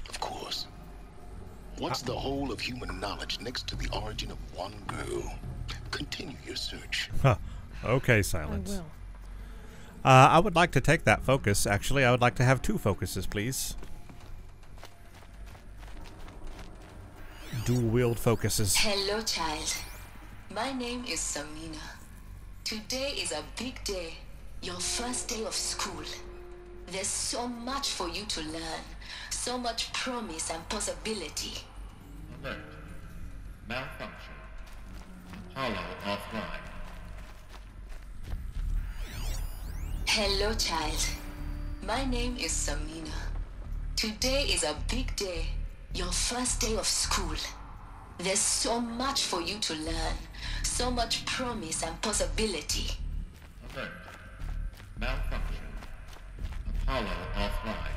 Of course. What's the whole of human knowledge next to the origin of one girl? Continue your search. Huh. Okay, Sylens. I will. Uh, I would like to take that focus. Actually, I would like to have two focuses, please. Dual wield focuses. Hello, child. My name is Samina. Today is a big day. Your first day of school. There's so much for you to learn. So much promise and possibility. Alert. Malfunction. Apollo offline. Hello, child. My name is Samina. Today is a big day. Your first day of school. There's so much for you to learn. So much promise and possibility. Alert. Malfunction. Apollo offline.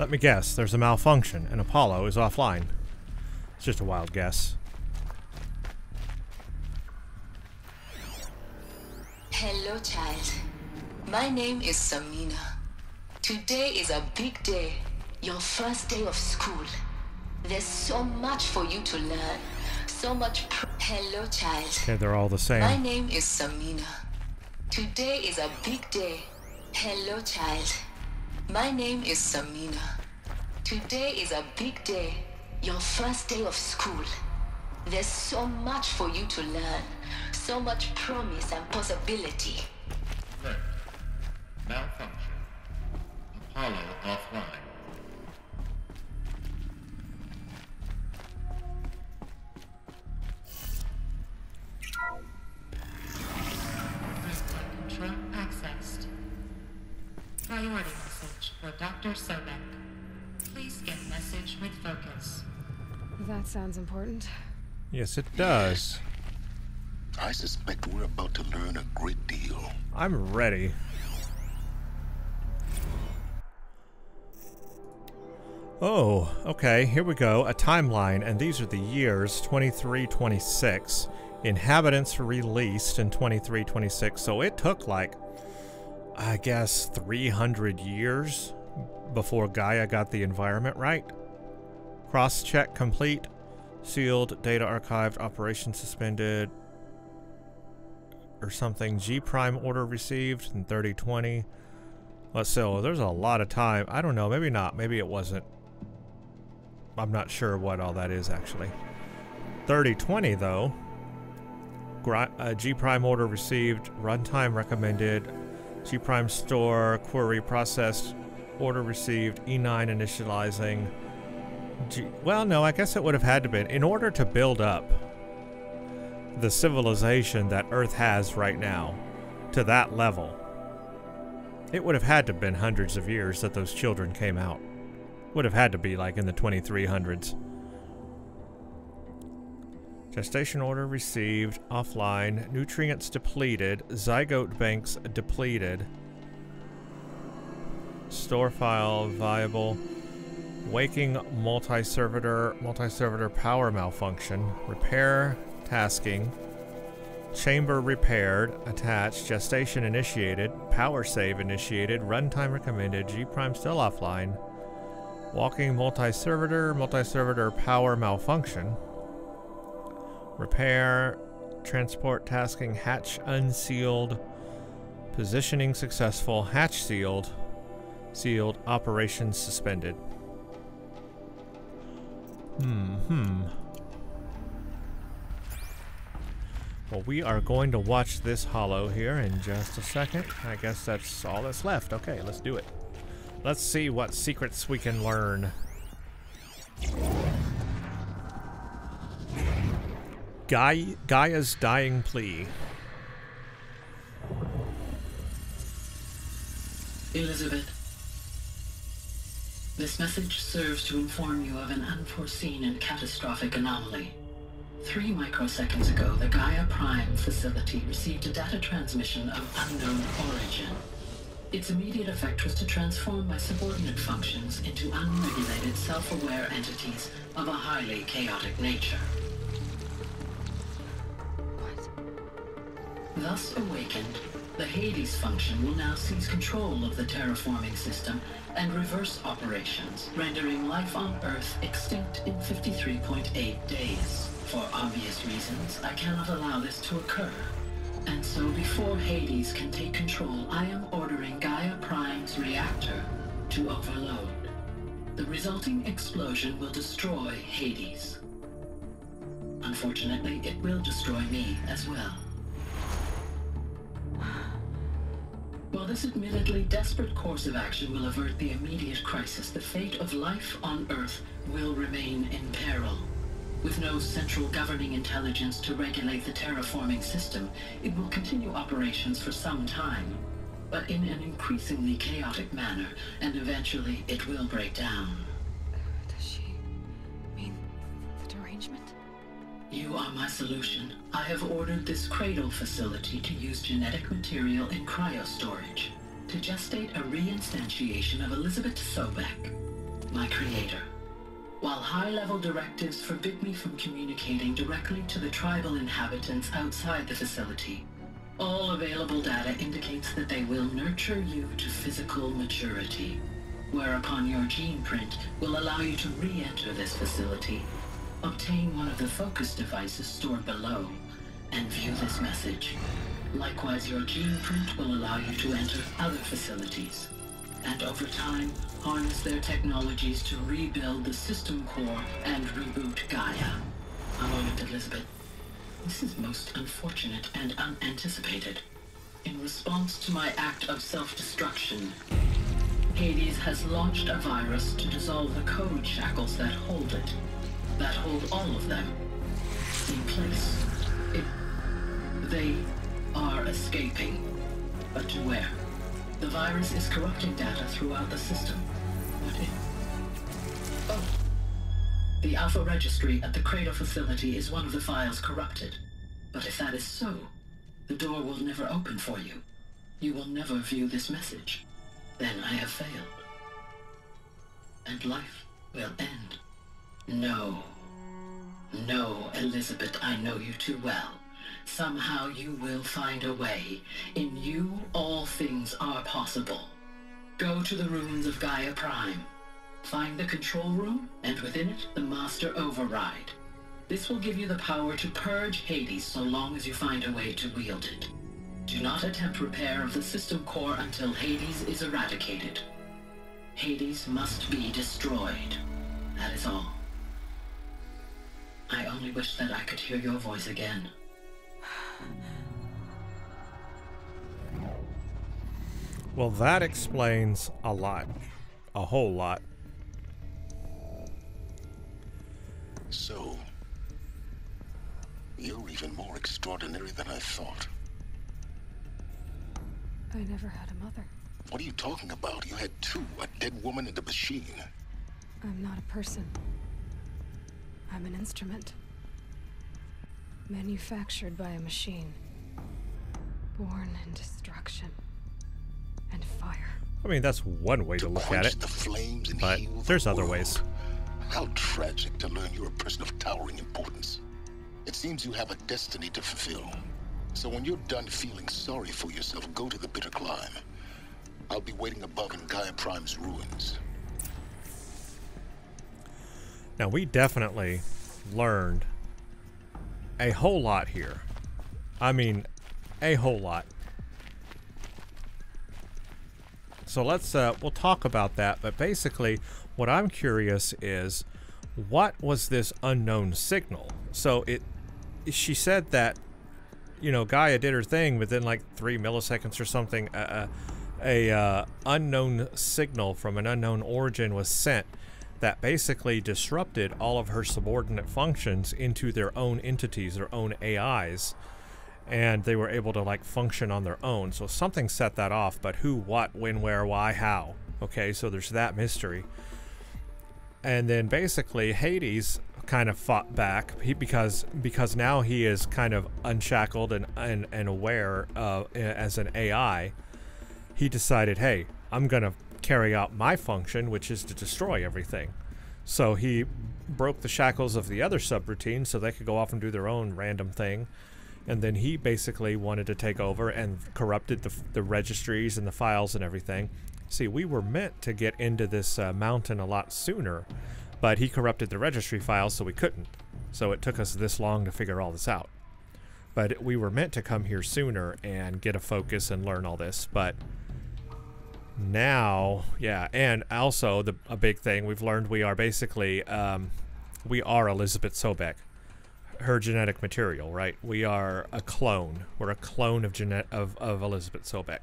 Let me guess, there's a malfunction and Apollo is offline. It's just a wild guess. Hello, child. My name is Samina. Today is a big day. Your first day of school. There's so much for you to learn. So much. Hello, child. Okay, they're all the same. My name is Samina. Today is a big day. Hello, child. My name is Samina. Today is a big day. Your first day of school. There's so much for you to learn. So much promise and possibility. Alert. Malfunction. Apollo offline. Control accessed. Priority message for Dr. Sobeck. Please get message with focus. That sounds important. Yes, it does. I suspect we're about to learn a great deal. I'm ready. Oh, okay, here we go. A timeline, and these are the years 2326. Inhabitants released in 2326, so it took like, I guess, 300 years before Gaia got the environment right. Cross check complete. Sealed, data archived, operation suspended, or something. G prime order received in 3020. Let's see. Oh, there's a lot of time. I don't know. Maybe not. Maybe it wasn't. I'm not sure what all that is actually. 3020 though. Uh, G prime order received. Runtime recommended. G prime store query processed. Order received. E9 initializing. G well, no, I guess it would have had to be. In order to build up the civilization that Earth has right now to that level, it would have had to have been hundreds of years that those children came out. Would have had to be like in the 2300s. Gestation order received, offline, nutrients depleted, zygote banks depleted, store file viable, waking multi-servitor, multi-servitor power malfunction, repair tasking, chamber repaired, attached, gestation initiated, power save initiated, runtime recommended, G prime still offline, walking multi-servitor, multi-servitor power malfunction, repair, transport tasking, hatch unsealed, positioning successful, hatch sealed, sealed, operations suspended. Hmm, hmm. Well, we are going to watch this hollow here in just a second. I guess that's all that's left. Okay, let's do it. Let's see what secrets we can learn. Gaia, Gaia's dying plea. Elizabeth, this message serves to inform you of an unforeseen and catastrophic anomaly. Three microseconds ago, the Gaia Prime facility received a data transmission of unknown origin. Its immediate effect was to transform my subordinate functions into unregulated, self-aware entities of a highly chaotic nature. What? Thus awakened, the Hades function will now seize control of the terraforming system and reverse operations, rendering life on Earth extinct in 53.8 days. For obvious reasons, I cannot allow this to occur. And so before Hades can take control, I am ordering Gaia Prime's reactor to overload. The resulting explosion will destroy Hades. Unfortunately, it will destroy me as well. While this admittedly desperate course of action will avert the immediate crisis, the fate of life on Earth will remain in peril. With no central governing intelligence to regulate the terraforming system, it will continue operations for some time, but in an increasingly chaotic manner, and eventually it will break down. Does she mean the derangement? You are my solution. I have ordered this cradle facility to use genetic material in cryostorage to gestate a reinstantiation of Elizabeth Sobeck, my creator. While high-level directives forbid me from communicating directly to the tribal inhabitants outside the facility, all available data indicates that they will nurture you to physical maturity, whereupon your gene print will allow you to re-enter this facility, obtain one of the focus devices stored below, and view this message. Likewise, your gene print will allow you to enter other facilities, and over time, harness their technologies to rebuild the system core and reboot Gaia. A moment, Elizabeth. This is most unfortunate and unanticipated. In response to my act of self-destruction, Hades has launched a virus to dissolve the code shackles that hold it, that hold all of them, in place. It... They are escaping. But to where? The virus is corrupting data throughout the system. Oh. The Alpha Registry at the Cradle facility is one of the files corrupted. But if that is so, the door will never open for you. You will never view this message. Then I have failed. And life will end. No. No, Elizabeth, I know you too well. Somehow you will find a way. In you, all things are possible. Go to the ruins of Gaia Prime. Find the control room, and within it, the Master Override. This will give you the power to purge Hades so long as you find a way to wield it. Do not attempt repair of the system core until Hades is eradicated. Hades must be destroyed. That is all. I only wish that I could hear your voice again. Well, that explains a lot. A whole lot. So, you're even more extraordinary than I thought. I never had a mother. What are you talking about? You had two, a dead woman and a machine. I'm not a person. I'm an instrument. Manufactured by a machine. Born in destruction. And fire. I mean, that's one way to, look at it. The flames and but heal the there's other world. ways. How tragic to learn you're a person of towering importance. It seems you have a destiny to fulfill. So when you're done feeling sorry for yourself, go to the bitter climb. I'll be waiting above in Gaia Prime's ruins. Now, we definitely learned a whole lot here. I mean, a whole lot. So let's, uh, we'll talk about that, but basically, what I'm curious is, what was this unknown signal? So it, she said that, you know, Gaia did her thing within like three milliseconds or something. Uh, a uh, unknown signal from an unknown origin was sent that basically disrupted all of her subordinate functions into their own entities, their own AIs, and they were able to like function on their own. So something set that off, but who, what, when, where, why, how? Okay, so there's that mystery. And then basically Hades kind of fought back he, because because now he is kind of unshackled and and, and aware uh, as an AI. He decided, hey, I'm gonna carry out my function, which is to destroy everything. So he broke the shackles of the other subroutines so they could go off and do their own random thing. And then he basically wanted to take over and corrupted the, the registries and the files and everything. See, we were meant to get into this uh, mountain a lot sooner, but he corrupted the registry files so we couldn't. So it took us this long to figure all this out. But we were meant to come here sooner and get a focus and learn all this, but now, yeah, and also the a big thing we've learned we are basically um, we are Elizabeth Sobeck, her genetic material, right? We are a clone. We're a clone of genet of of Elizabeth Sobeck.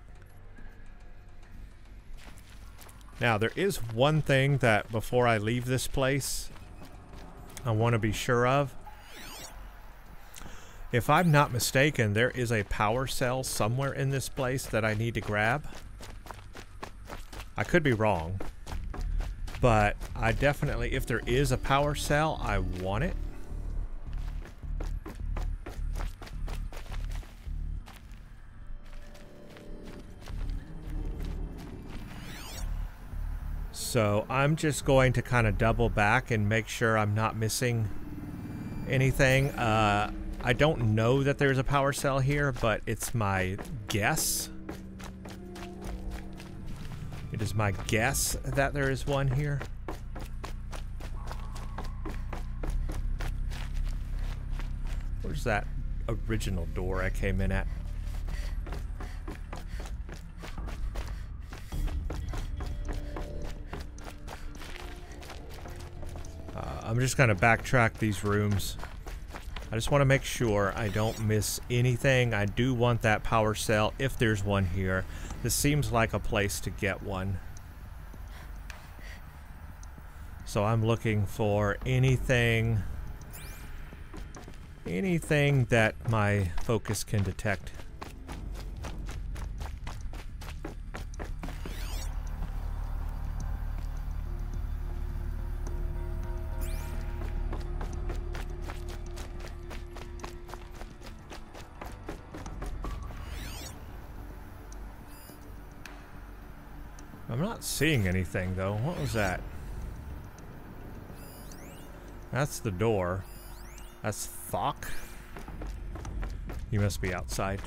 Now there is one thing that before I leave this place, I want to be sure of. If I'm not mistaken, there is a power cell somewhere in this place that I need to grab. I could be wrong, but I definitely, if there is a power cell, I want it. So I'm just going to kind of double back and make sure I'm not missing anything. Uh, I don't know that there's a power cell here, but it's my guess. It is my guess that there is one here. Where's that original door I came in at? I'm just going to backtrack these rooms. I just want to make sure I don't miss anything. I do want that power cell if there's one here. This seems like a place to get one. So I'm looking for anything anything that my focus can detect. I'm not seeing anything though. What was that? That's the door. That's Thok. He must be outside.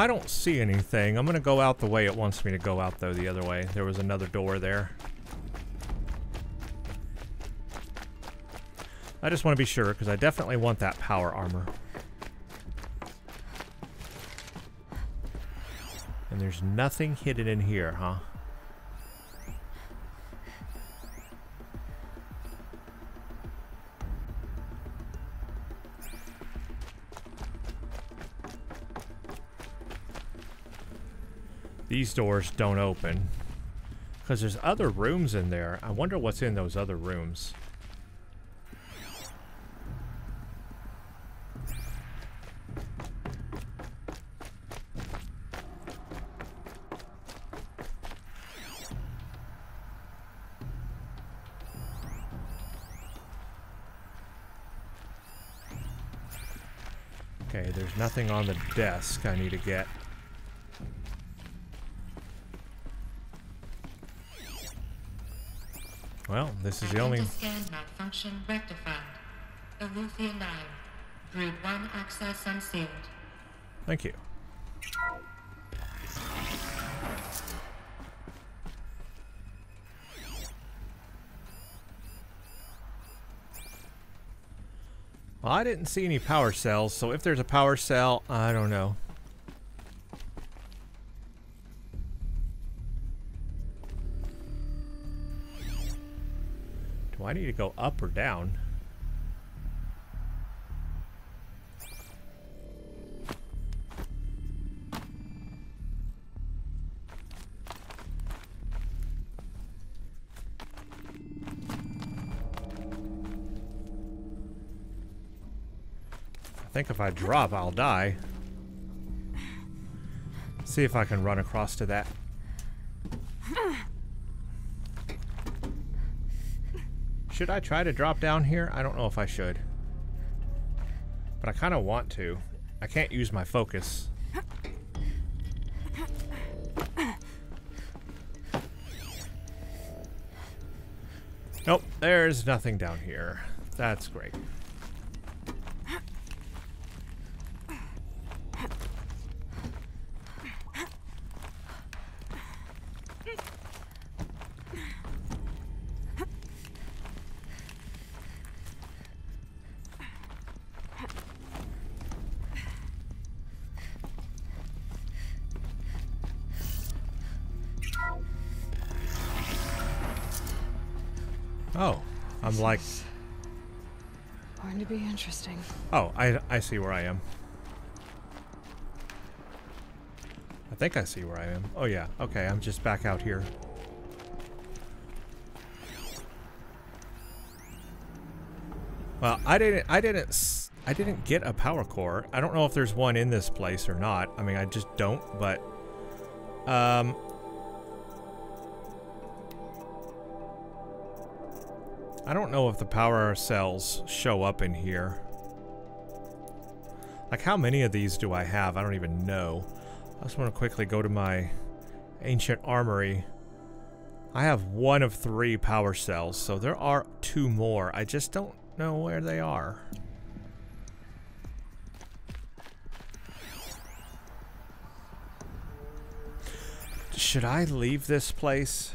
I don't see anything. I'm going to go out the way it wants me to go out, though, the other way. There was another door there. I just want to be sure, because I definitely want that power armor. And there's nothing hidden in here, huh? These doors don't open. Because there's other rooms in there. I wonder what's in those other rooms. Okay, there's nothing on the desk I need to get. Well, this is the only... Scan malfunction rectified. Eleuthia 9. Brood 1 access unsealed. Thank you. Well, I didn't see any power cells, so if there's a power cell, I don't know. I need to go up or down? I think if I drop, I'll die. See if I can run across to that. Should I try to drop down here? I don't know if I should. But I kind of want to. I can't use my focus. Nope, there's nothing down here. That's great. Interesting. oh, I, I see where I am. I think I see where I am. Oh yeah, okay, I'm just back out here. Well, I didn't, I didn't, I didn't get a power core. I don't know if there's one in this place or not. I mean, I just don't, but Um, I don't know if the power cells show up in here. Like, how many of these do I have? I don't even know. I just want to quickly go to my ancient armory. I have one of three power cells, so there are two more. I just don't know where they are. Should I leave this place?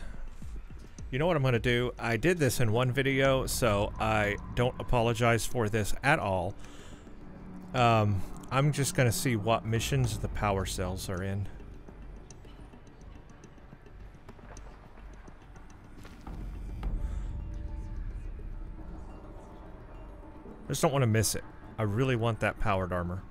You know what I'm going to do? I did this in one video, so I don't apologize for this at all. Um, I'm just going to see what missions the power cells are in. I just don't want to miss it. I really want that powered armor.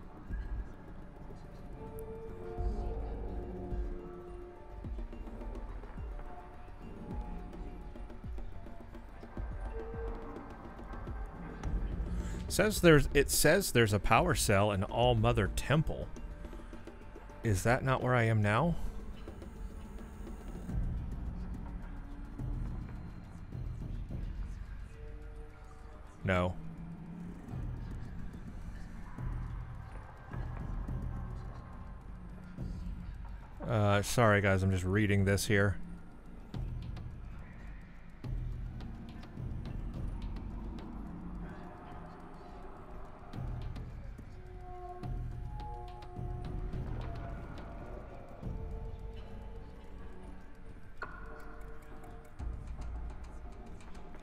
Says there's it says there's a power cell in All Mother Temple. Is that not where I am now? No. Uh, sorry guys, I'm just reading this here.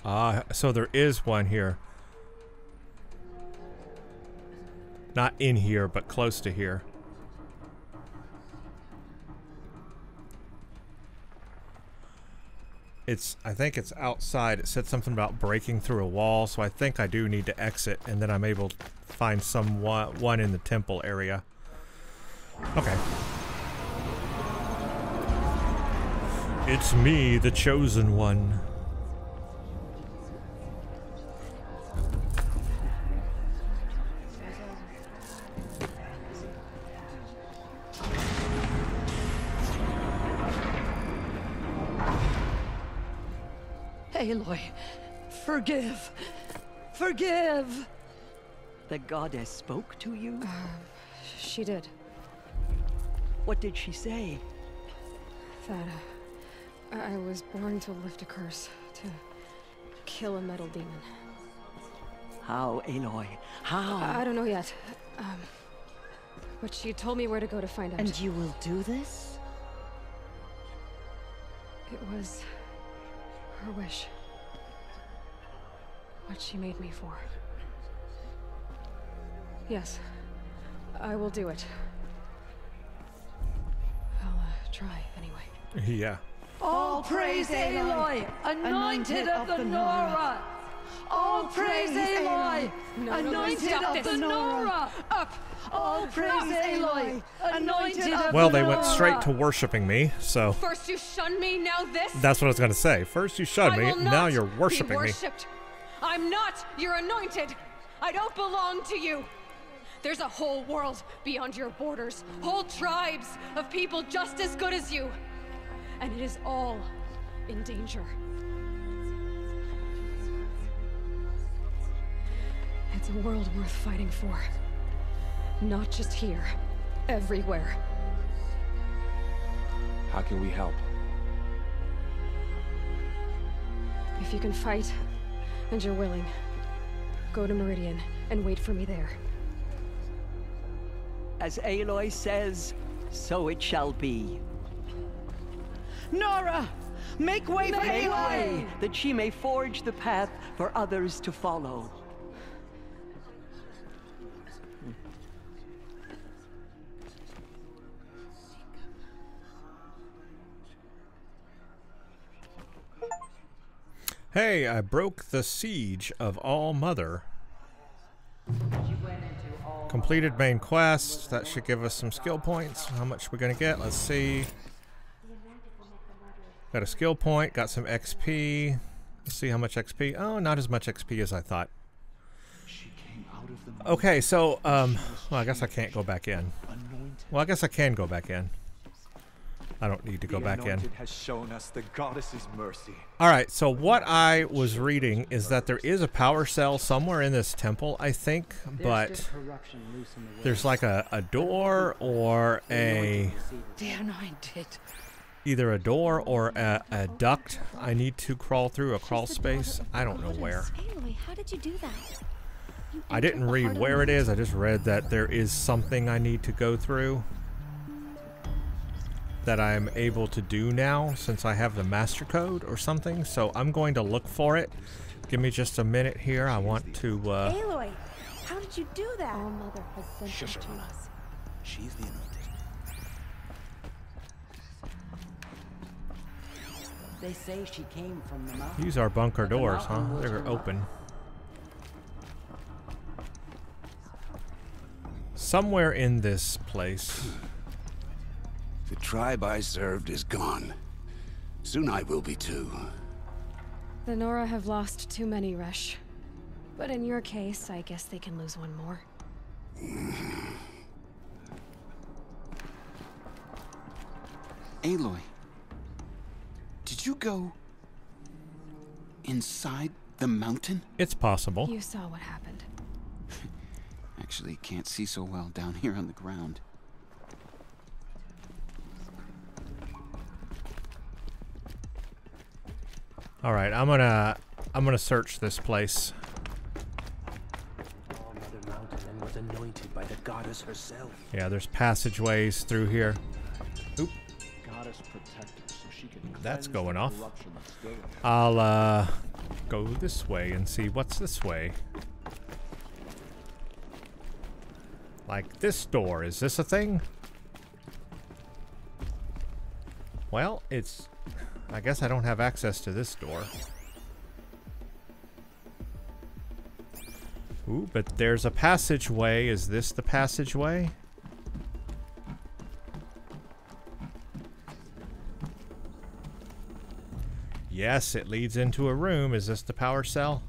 Ah, so there is one here. Not in here, but close to here. It's, I think it's outside. It said something about breaking through a wall, so I think I do need to exit, and then I'm able to find some one, one in the temple area. Okay. It's me, the chosen one. Aloy, forgive. Forgive! The goddess spoke to you? Uh, she did. What did she say? That uh, I was born to lift a curse, to kill a metal demon. How, Aloy? How? I, I don't know yet. Um, but she told me where to go to find out. And you will do this? It was her wish. What she made me for. Yes, I will do it. I'll uh, try anyway. Yeah. All praise Aloy, anointed of the Nora. All oh, praise Aloy, anointed of the Nora. Up. All oh, praise Aloy, anointed of Well, they went straight to worshiping me, so. First you shun me, now this. That's what I was going to say. First you shunned me, now you're worshiping me. I'm not your anointed. I don't belong to you. There's a whole world beyond your borders, whole tribes of people just as good as you. And it is all in danger. It's a world worth fighting for. Not just here, everywhere. How can we help? If you can fight, and you're willing, go to Meridian and wait for me there. As Aloy says, so it shall be. Nora! Make way for Aloy! way, that she may forge the path for others to follow. Hey, I broke the siege of All Mother. Completed main quest. That should give us some skill points. How much we're gonna get? Let's see. Got a skill point. Got some XP. Let's see how much XP. Oh, not as much XP as I thought. Okay, so um, well, I guess I can't go back in. Well, I guess I can go back in. I don't need to go the back in. Has shown us the goddess's mercy. All right, so what I was reading is that there is a power cell somewhere in this temple, I think, but there's like a, a door or a The anointed. either a door or a, a duct I need to crawl through a crawl space. I don't know where. Aloy, how did you do that? You I didn't read where it is. I just read that there is something I need to go through that I'm able to do now since I have the master code or something. So I'm going to look for it. Give me just a minute here. I want to uh Aloy, how did you do that? All Mother has sent Shush her, to us. She's the anointed. They say she came from the mountain. use our bunker but the doors, huh? They're open. Somewhere in this place. The tribe I served is gone. Soon I will be too. The Nora have lost too many, Resh. But in your case, I guess they can lose one more. *sighs* Aloy, did you go inside the mountain? It's possible. You saw what happened. *laughs* Actually, can't see so well down here on the ground. All right, I'm gonna I'm gonna search this place. All Mother Mountain and was anointed by the goddess herself. Yeah, there's passageways through here. Oop, Goddess protect us so she can that's going off. corruption that's there. I'll uh go this way and see what's this way. Like this door, is this a thing? Well, it's I guess I don't have access to this door. Ooh, but there's a passageway. Is this the passageway? Yes, it leads into a room. Is this the power cell?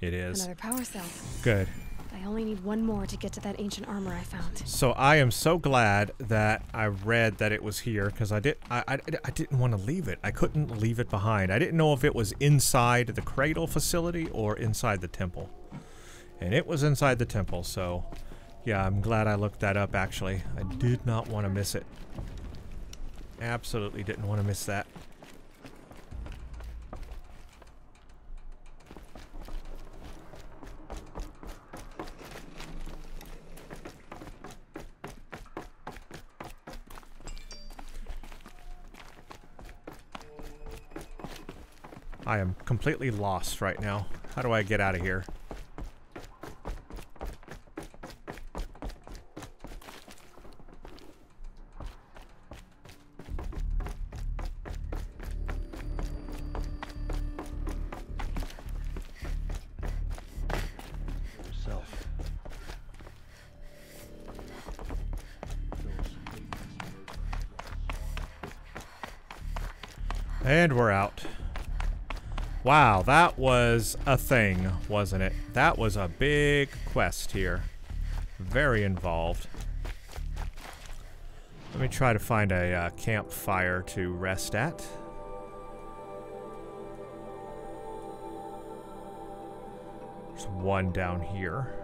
It is. Another power cell. Good. I only need one more to get to that ancient armor I found. So I am so glad that I read that it was here because I did I, I, I didn't want to leave it. I couldn't leave it behind. I didn't know if it was inside the cradle facility or inside the temple. And it was inside the temple, so yeah, I'm glad I looked that up actually. I did not want to miss it. Absolutely didn't want to miss that. I am completely lost right now. How do I get out of here? Wow, that was a thing, wasn't it? That was a big quest here. Very involved. Let me try to find a uh, campfire to rest at. There's one down here.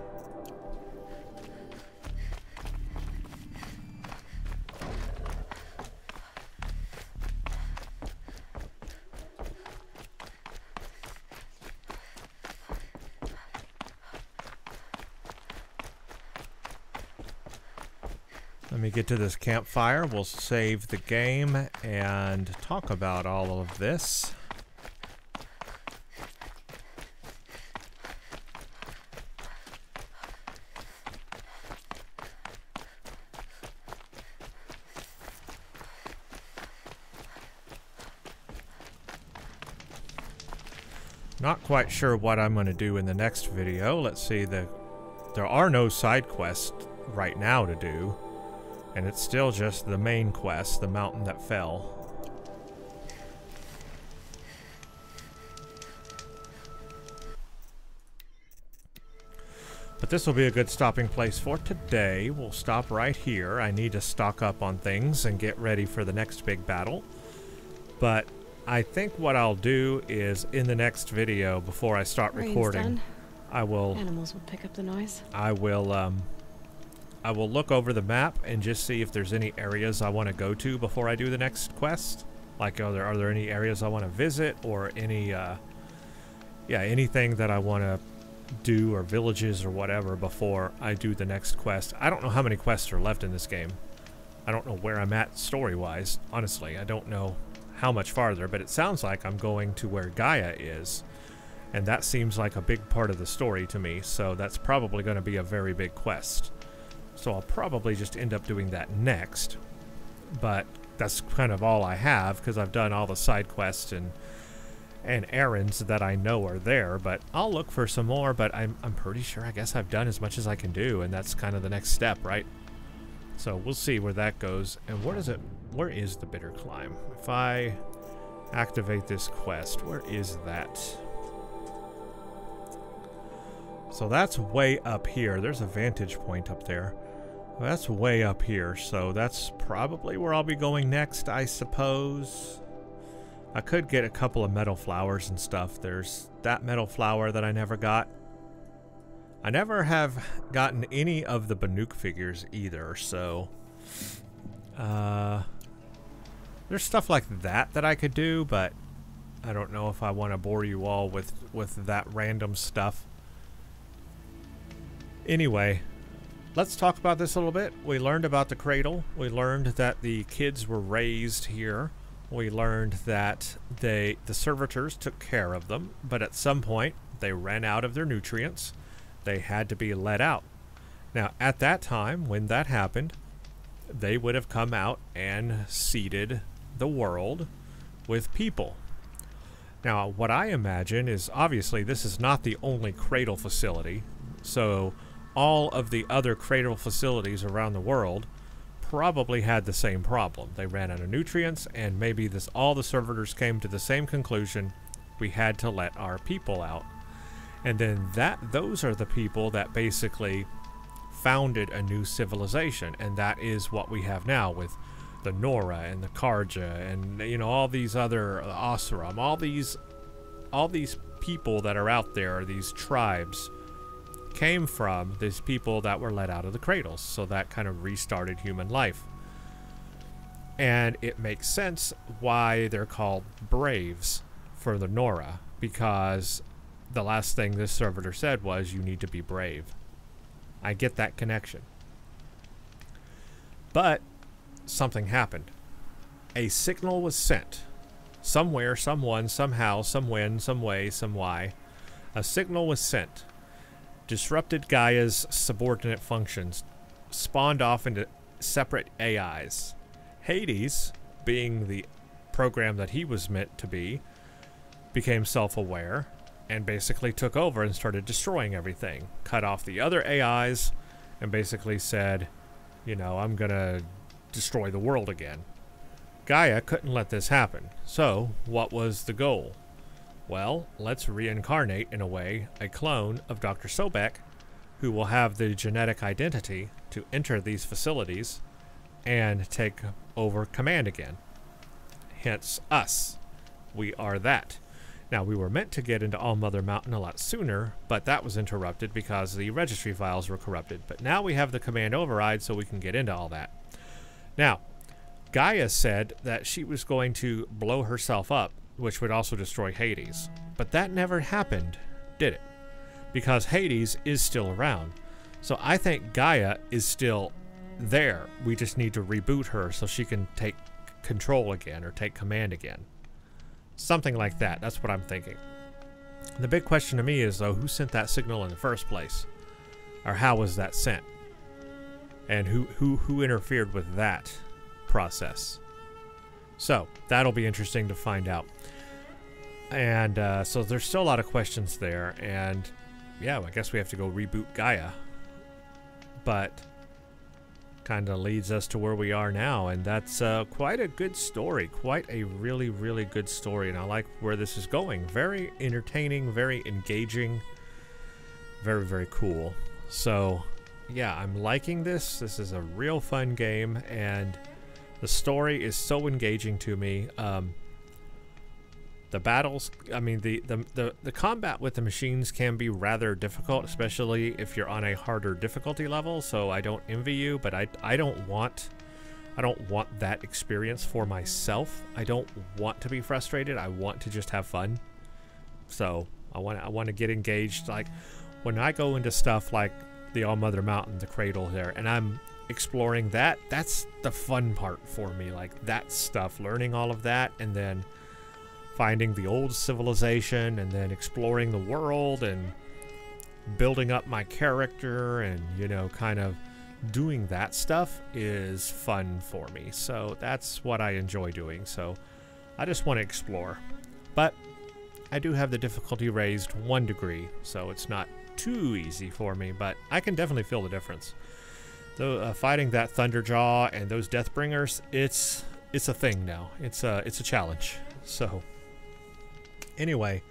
Get to this campfire. We'll save the game and talk about all of this. Not quite sure what I'm going to do in the next video. Let's see, the there are no side quests right now to do. And it's still just the main quest, the mountain that fell. But this will be a good stopping place for today. We'll stop right here. I need to stock up on things and get ready for the next big battle. But I think what I'll do is in the next video before I start Rain's recording, done. I will Animals will pick up the noise. I will um I will look over the map and just see if there's any areas I want to go to before I do the next quest. Like are there are there any areas I want to visit or any uh yeah, anything that I want to do or villages or whatever before I do the next quest. I don't know how many quests are left in this game. I don't know where I'm at story-wise. Honestly, I don't know how much farther, but it sounds like I'm going to where Gaia is. And that seems like a big part of the story to me, so that's probably going to be a very big quest. So I'll probably just end up doing that next. But that's kind of all I have, because I've done all the side quests and and errands that I know are there, but I'll look for some more, but I'm, I'm pretty sure I guess I've done as much as I can do, and that's kind of the next step, right? So we'll see where that goes. And where does it, where is the bitter climb? If I activate this quest, where is that? So that's way up here. There's a vantage point up there. That's way up here, so that's probably where I'll be going next, I suppose. I could get a couple of metal flowers and stuff. There's that metal flower that I never got. I never have gotten any of the Banuk figures either, so... Uh, there's stuff like that that I could do, but I don't know if I want to bore you all with, with that random stuff. Anyway, let's talk about this a little bit. We learned about the cradle. We learned that the kids were raised here. We learned that they the servitors took care of them, but at some point they ran out of their nutrients. They had to be let out. Now, at that time, when that happened, they would have come out and seeded the world with people. Now, what I imagine is obviously this is not the only cradle facility, so all of the other cradle facilities around the world probably had the same problem. They ran out of nutrients, and maybe this all the servitors came to the same conclusion: we had to let our people out. And then that those are the people that basically founded a new civilization, and that is what we have now with the Nora and the Carja and you know all these other uh, Oseram, all these all these people that are out there, these tribes came from these people that were let out of the cradles. So that kind of restarted human life. And it makes sense why they're called Braves for the Nora, because the last thing this servitor said was, you need to be brave. I get that connection. But something happened. A signal was sent. Somewhere, someone, somehow, some when, some way, some why. A signal was sent disrupted Gaia's subordinate functions, spawned off into separate AIs. Hades, being the program that he was meant to be, became self aware and basically took over and started destroying everything. Cut off the other AIs and basically said, you know, I'm gonna destroy the world again. Gaia couldn't let this happen. So, what was the goal? Well, let's reincarnate, in a way, a clone of Dr. Sobeck, who will have the genetic identity to enter these facilities and take over command again. Hence, us. We are that. Now, we were meant to get into All Mother Mountain a lot sooner, but that was interrupted because the registry files were corrupted. But now we have the command override, so we can get into all that. Now, Gaia said that she was going to blow herself up which would also destroy Hades. But that never happened, did it? Because Hades is still around. So I think Gaia is still there. We just need to reboot her so she can take control again or take command again. Something like that. That's what I'm thinking. The big question to me is, though, who sent that signal in the first place? Or how was that sent? And who, who, who interfered with that process? So, that'll be interesting to find out. And uh, so there's still a lot of questions there, and yeah, I guess we have to go reboot Gaia. But kind of leads us to where we are now, and that's uh, quite a good story. Quite a really, really good story, and I like where this is going. Very entertaining, very engaging, very, very cool. So, yeah, I'm liking this. This is a real fun game, and the story is so engaging to me. Um, the battles, I mean, the, the, the, the combat with the machines can be rather difficult, especially if you're on a harder difficulty level, so I don't envy you, but I, I don't want... I don't want that experience for myself. I don't want to be frustrated. I want to just have fun. So I want I want to get engaged. Like when I go into stuff like the All Mother Mountain, the Cradle there, and I'm exploring that. That's the fun part for me. Like that stuff, learning all of that, and then finding the old civilization, and then exploring the world and building up my character, and you know, kind of doing that stuff is fun for me. So that's what I enjoy doing. So I just want to explore. But I do have the difficulty raised one degree, so it's not too easy for me, but I can definitely feel the difference. Though uh, fighting that Thunderjaw and those Deathbringers, it's it's a thing now. It's a it's a challenge. So anyway,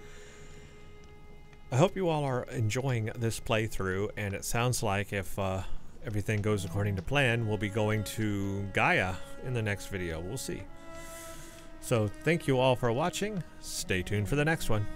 I hope you all are enjoying this playthrough, and it sounds like if uh, everything goes according to plan, we'll be going to Gaia in the next video. We'll see. So thank you all for watching. Stay tuned for the next one.